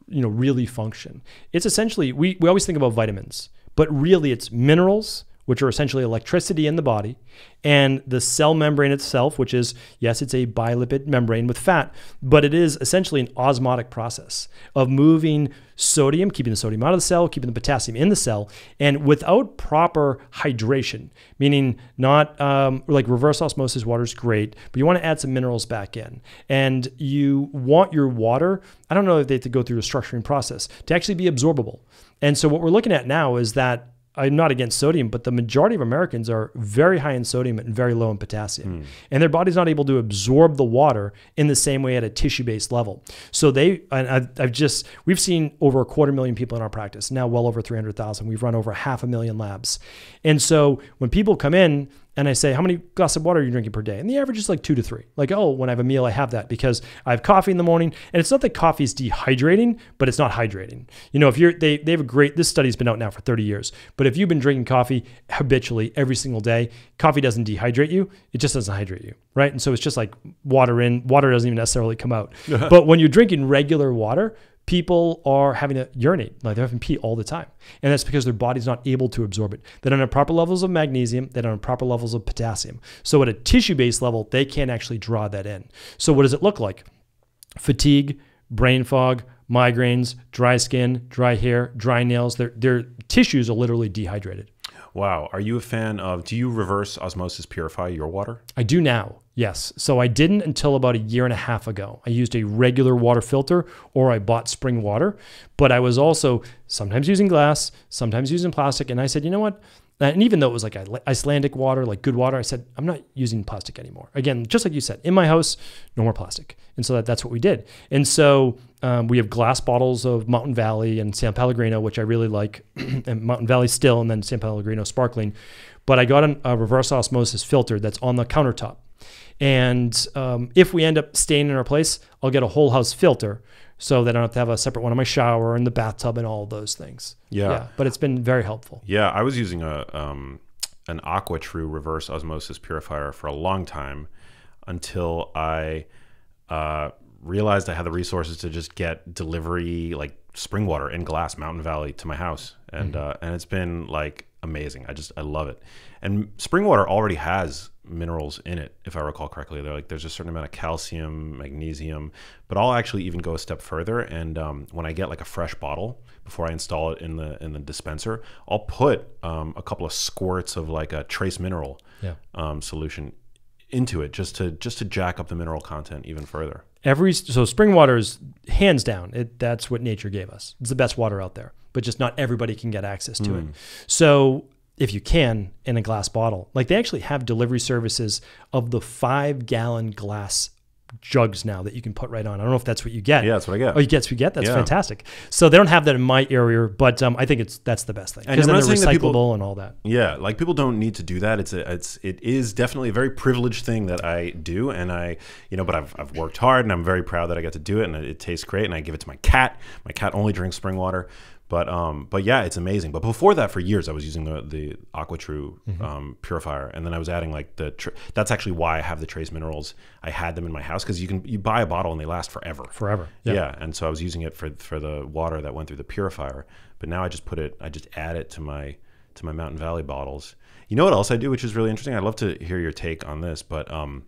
you know, really function, it's essentially we we always think about vitamins, but really it's minerals, which are essentially electricity in the body, and the cell membrane itself, which is yes, it's a bilipid membrane with fat, but it is essentially an osmotic process of moving sodium, keeping the sodium out of the cell, keeping the potassium in the cell, and without proper hydration, meaning not um, like reverse osmosis water is great, but you want to add some minerals back in, and you want your water. I don't know if they have to go through a structuring process to actually be absorbable. And so what we're looking at now is that I'm not against sodium, but the majority of Americans are very high in sodium and very low in potassium. Hmm. And their body's not able to absorb the water in the same way at a tissue based level. So they, and I've, I've just, we've seen over a quarter million people in our practice, now well over 300,000. We've run over half a million labs. And so when people come in, and I say, How many glasses of water are you drinking per day? And the average is like two to three. Like, oh, when I have a meal, I have that because I have coffee in the morning. And it's not that coffee is dehydrating, but it's not hydrating. You know, if you're, they, they have a great, this study's been out now for 30 years, but if you've been drinking coffee habitually every single day, coffee doesn't dehydrate you, it just doesn't hydrate you, right? And so it's just like water in, water doesn't even necessarily come out. [LAUGHS] but when you're drinking regular water, people are having to urinate, like they're having pee all the time. And that's because their body's not able to absorb it. They don't have proper levels of magnesium, they don't have proper levels of potassium. So at a tissue based level, they can't actually draw that in. So what does it look like? Fatigue, brain fog, migraines, dry skin, dry hair, dry nails. Their, their tissues are literally dehydrated. Wow. Are you a fan of? Do you reverse osmosis purify your water? I do now, yes. So I didn't until about a year and a half ago. I used a regular water filter or I bought spring water, but I was also sometimes using glass, sometimes using plastic. And I said, you know what? And even though it was like Icelandic water, like good water, I said, I'm not using plastic anymore. Again, just like you said, in my house, no more plastic. And so that, that's what we did. And so um, we have glass bottles of Mountain Valley and San Pellegrino, which I really like, [CLEARS THROAT] and Mountain Valley still, and then San Pellegrino sparkling. But I got an, a reverse osmosis filter that's on the countertop. And um, if we end up staying in our place, I'll get a whole house filter so that I don't have to have a separate one in my shower and the bathtub and all those things. Yeah. yeah. But it's been very helpful. Yeah, I was using a um, an AquaTrue reverse osmosis purifier for a long time until I uh, realized I had the resources to just get delivery like spring water in glass Mountain Valley to my house, and uh, and it's been like amazing. I just I love it. And spring water already has minerals in it, if I recall correctly. They're like there's a certain amount of calcium, magnesium, but I'll actually even go a step further. And um, when I get like a fresh bottle before I install it in the in the dispenser, I'll put um, a couple of squirts of like a trace mineral Yeah. um, solution into it just to just to jack up the mineral content even further. Every so spring water is hands down. It that's what nature gave us. It's the best water out there, but just not everybody can get access to it. So if you can in a glass bottle, like they actually have delivery services of the five gallon glass jugs now that you can put right on. I don't know if that's what you get. Yeah, that's what I get. Oh, you get what you get. That's Yeah. fantastic. So they don't have that in my area, but um, I think it's that's the best thing And because then they're recyclable people- and all that. Yeah, like people don't need to do that. It's a, it's it is definitely a very privileged thing that I do, and I you know, but I've I've worked hard, and I'm very proud that I get to do it, and it tastes great, and I give it to my cat. My cat only drinks spring water, but um, but yeah, it's amazing. But before that, for years, I was using the the AquaTrue um, purifier, and then I was adding like the. Tr- that's actually why I have the trace minerals. I had them in my house because you can you buy a bottle and they last forever. Forever. Yeah. and so I was using it for for the water that went through the purifier. But now I just put it, I just add it to my to my Mountain Valley bottles. You know what else I do, which is really interesting. I'd love to hear your take on this, but um,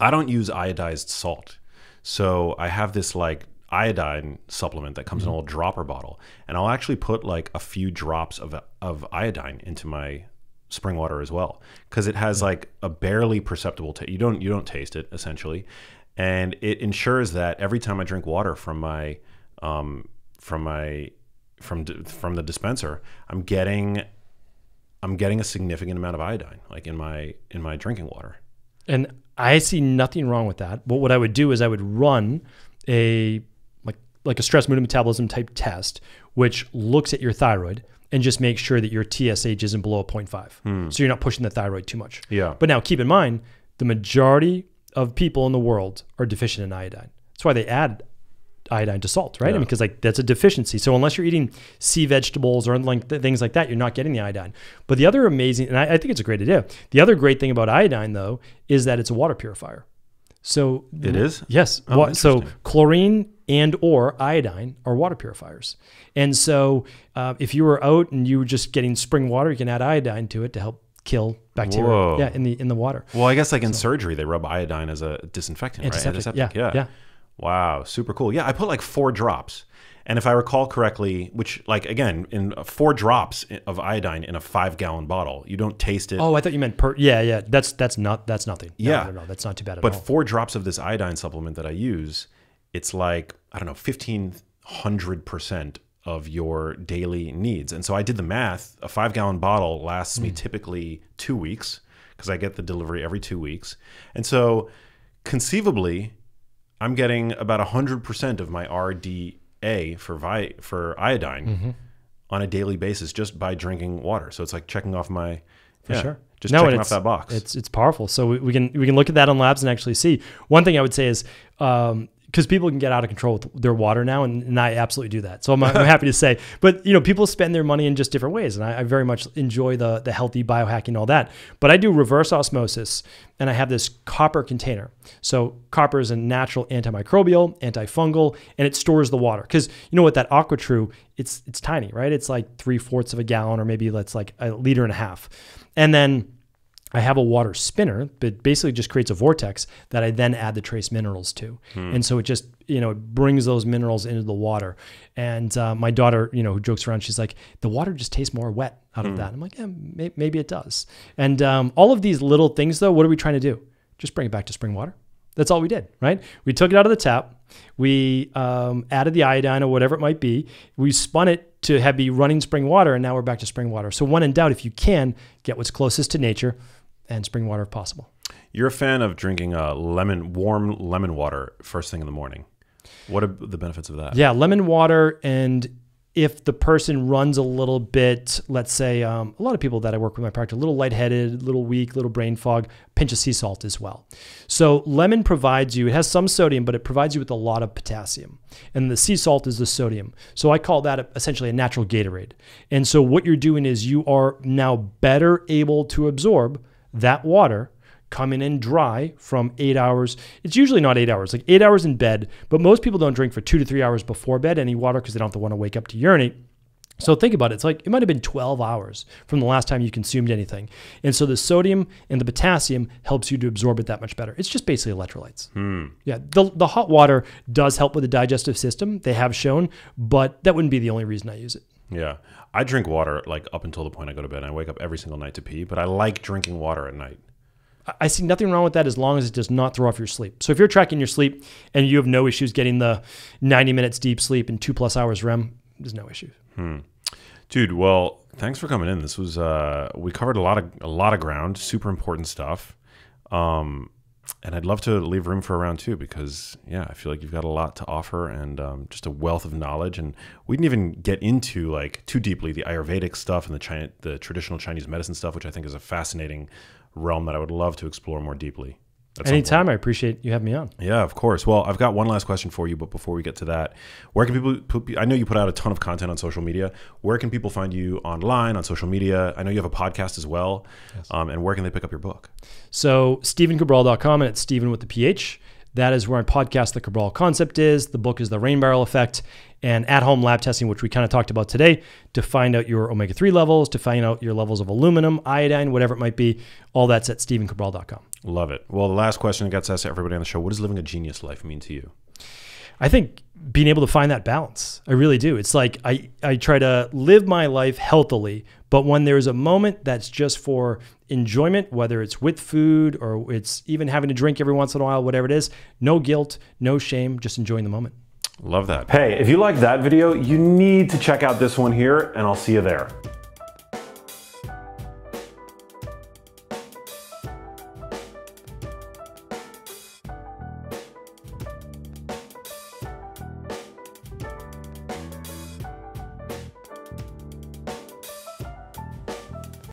I don't use iodized salt. So I have this like iodine supplement that comes in a little dropper bottle, and I'll actually put like a few drops of of iodine into my spring water as well because it has like a barely perceptible taste. You don't you don't taste it essentially, and it ensures that every time I drink water from my um, from my from from the dispenser, I'm getting I'm getting a significant amount of iodine like in my in my drinking water. And I see nothing wrong with that. But what I would do is I would run a like a stress mood and metabolism type test, which looks at your thyroid and just makes sure that your TSH isn't below a 0.5. Hmm. So you're not pushing the thyroid too much. Yeah. But now keep in mind, the majority of people in the world are deficient in iodine. That's why they add iodine to salt, right? I mean, because like that's a deficiency. So unless you're eating sea vegetables or like th- things like that, you're not getting the iodine. But the other amazing, and I, I think it's a great idea. The other great thing about iodine, though, is that it's a water purifier. So It is? Yes. Oh, so chlorine and or iodine are water purifiers. And so uh, if you were out and you were just getting spring water, you can add iodine to it to help kill bacteria. Whoa. Yeah, in the in the water. Well, I guess like in surgery they rub iodine as a disinfectant, right? Antiseptic. Yeah, yeah. Wow, super cool. Yeah, I put like four drops. And if I recall correctly, which like again, in four drops of iodine in a five gallon bottle, you don't taste it. Oh, I thought you meant per. Yeah, yeah. That's that's not that's nothing. No, Yeah. no, no, that's not too bad at but all. four drops of this iodine supplement that I use, it's like, I don't know, 1500% of your daily needs. And so I did the math. A five gallon bottle lasts me hmm. typically two weeks because I get the delivery every two weeks. And so conceivably, I'm getting about 100% of my RDA for, vi- for iodine mm-hmm. on a daily basis just by drinking water. So it's like checking off my, For yeah, sure. just No, checking off it's- that box. It's it's powerful. So we, we can we can look at that on labs and actually see. One thing I would say is um, because people can get out of control with their water now, and, and I absolutely do that. So I'm, I'm [LAUGHS] happy to say. But you know, people spend their money in just different ways, and I, I very much enjoy the the healthy biohacking and all that. But I do reverse osmosis, and I have this copper container. So copper is a natural antimicrobial, antifungal, and it stores the water. Because you know what, that AquaTru, it's it's tiny, right? It's like three fourths of a gallon, or maybe that's like a liter and a half, and then I have a water spinner, but basically just creates a vortex that I then add the trace minerals to. And so it just, you know, it brings those minerals into the water. And uh, my daughter, you know, who jokes around, she's like, the water just tastes more wet out of that. I'm like, yeah, may- maybe it does. And um, all of these little things, though, what are we trying to do? Just bring it back to spring water. That's all we did, right? We took it out of the tap. We um, added the iodine or whatever it might be. We spun it to have be running spring water, and now we're back to spring water. So, when in doubt, if you can, get what's closest to nature and spring water if possible. You're a fan of drinking uh, lemon, warm lemon water first thing in the morning. What are the benefits of that? Yeah, lemon water. And if the person runs a little bit, let's say um, a lot of people that I work with in my practice, a little lightheaded, a little weak, little brain fog, pinch of sea salt as well. So lemon provides you, it has some sodium, but it provides you with a lot of potassium. And the sea salt is the sodium. So I call that essentially a natural Gatorade. And so what you're doing is you are now better able to absorb that water coming in dry from eight hours. It's usually not eight hours, like eight hours in bed, but most people don't drink for two to three hours before bed any water because they don't have to want to wake up to urinate. So think about it. It's like it might have been 12 hours from the last time you consumed anything. And so the sodium and the potassium helps you to absorb it that much better. It's just basically electrolytes. Hmm. Yeah. The, the hot water does help with the digestive system, they have shown, but that wouldn't be the only reason I use it. Yeah. I drink water like up until the point I go to bed. I wake up every single night to pee, but I like drinking water at night. I- see nothing wrong with that as long as it does not throw off your sleep. So if you're tracking your sleep and you have no issues getting the 90 minutes deep sleep and two plus hours REM, there's no issue. Dude, well, thanks for coming in. This was uh we covered a lot of a lot of ground, super important stuff. Um and I'd love to leave room for a round two because yeah, I feel like you've got a lot to offer and um, just a wealth of knowledge. And we didn't even get into like too deeply the Ayurvedic stuff and the China, the traditional Chinese medicine stuff, which I think is a fascinating realm that I would love to explore more deeply. Point. Anytime, I appreciate you having me on. Yeah, of course. Well, I've got one last question for you, but before we get to that, where can people? put- I know you put out a ton of content on social media. Where can people find you online on social media? I know you have a podcast as well. Um, and where can they pick up your book? So StephenCabral.com and it's Stephen with the PH. That is where my podcast, The Cabral Concept, is. The book is The Rain Barrel Effect and at home lab testing, which we kind of talked about today, to find out your omega 3 levels, to find out your levels of aluminum, iodine, whatever it might be. All that's at stephencabral.com. Love it. Well, the last question that gets asked to everybody on the show what does living a genius life mean to you? I think being able to find that balance. I really do. It's like I, I try to live my life healthily, but when there's a moment that's just for enjoyment, whether it's with food or it's even having a drink every once in a while, whatever it is, no guilt, no shame, just enjoying the moment. Love that. Hey, if you like that video, you need to check out this one here, and I'll see you there.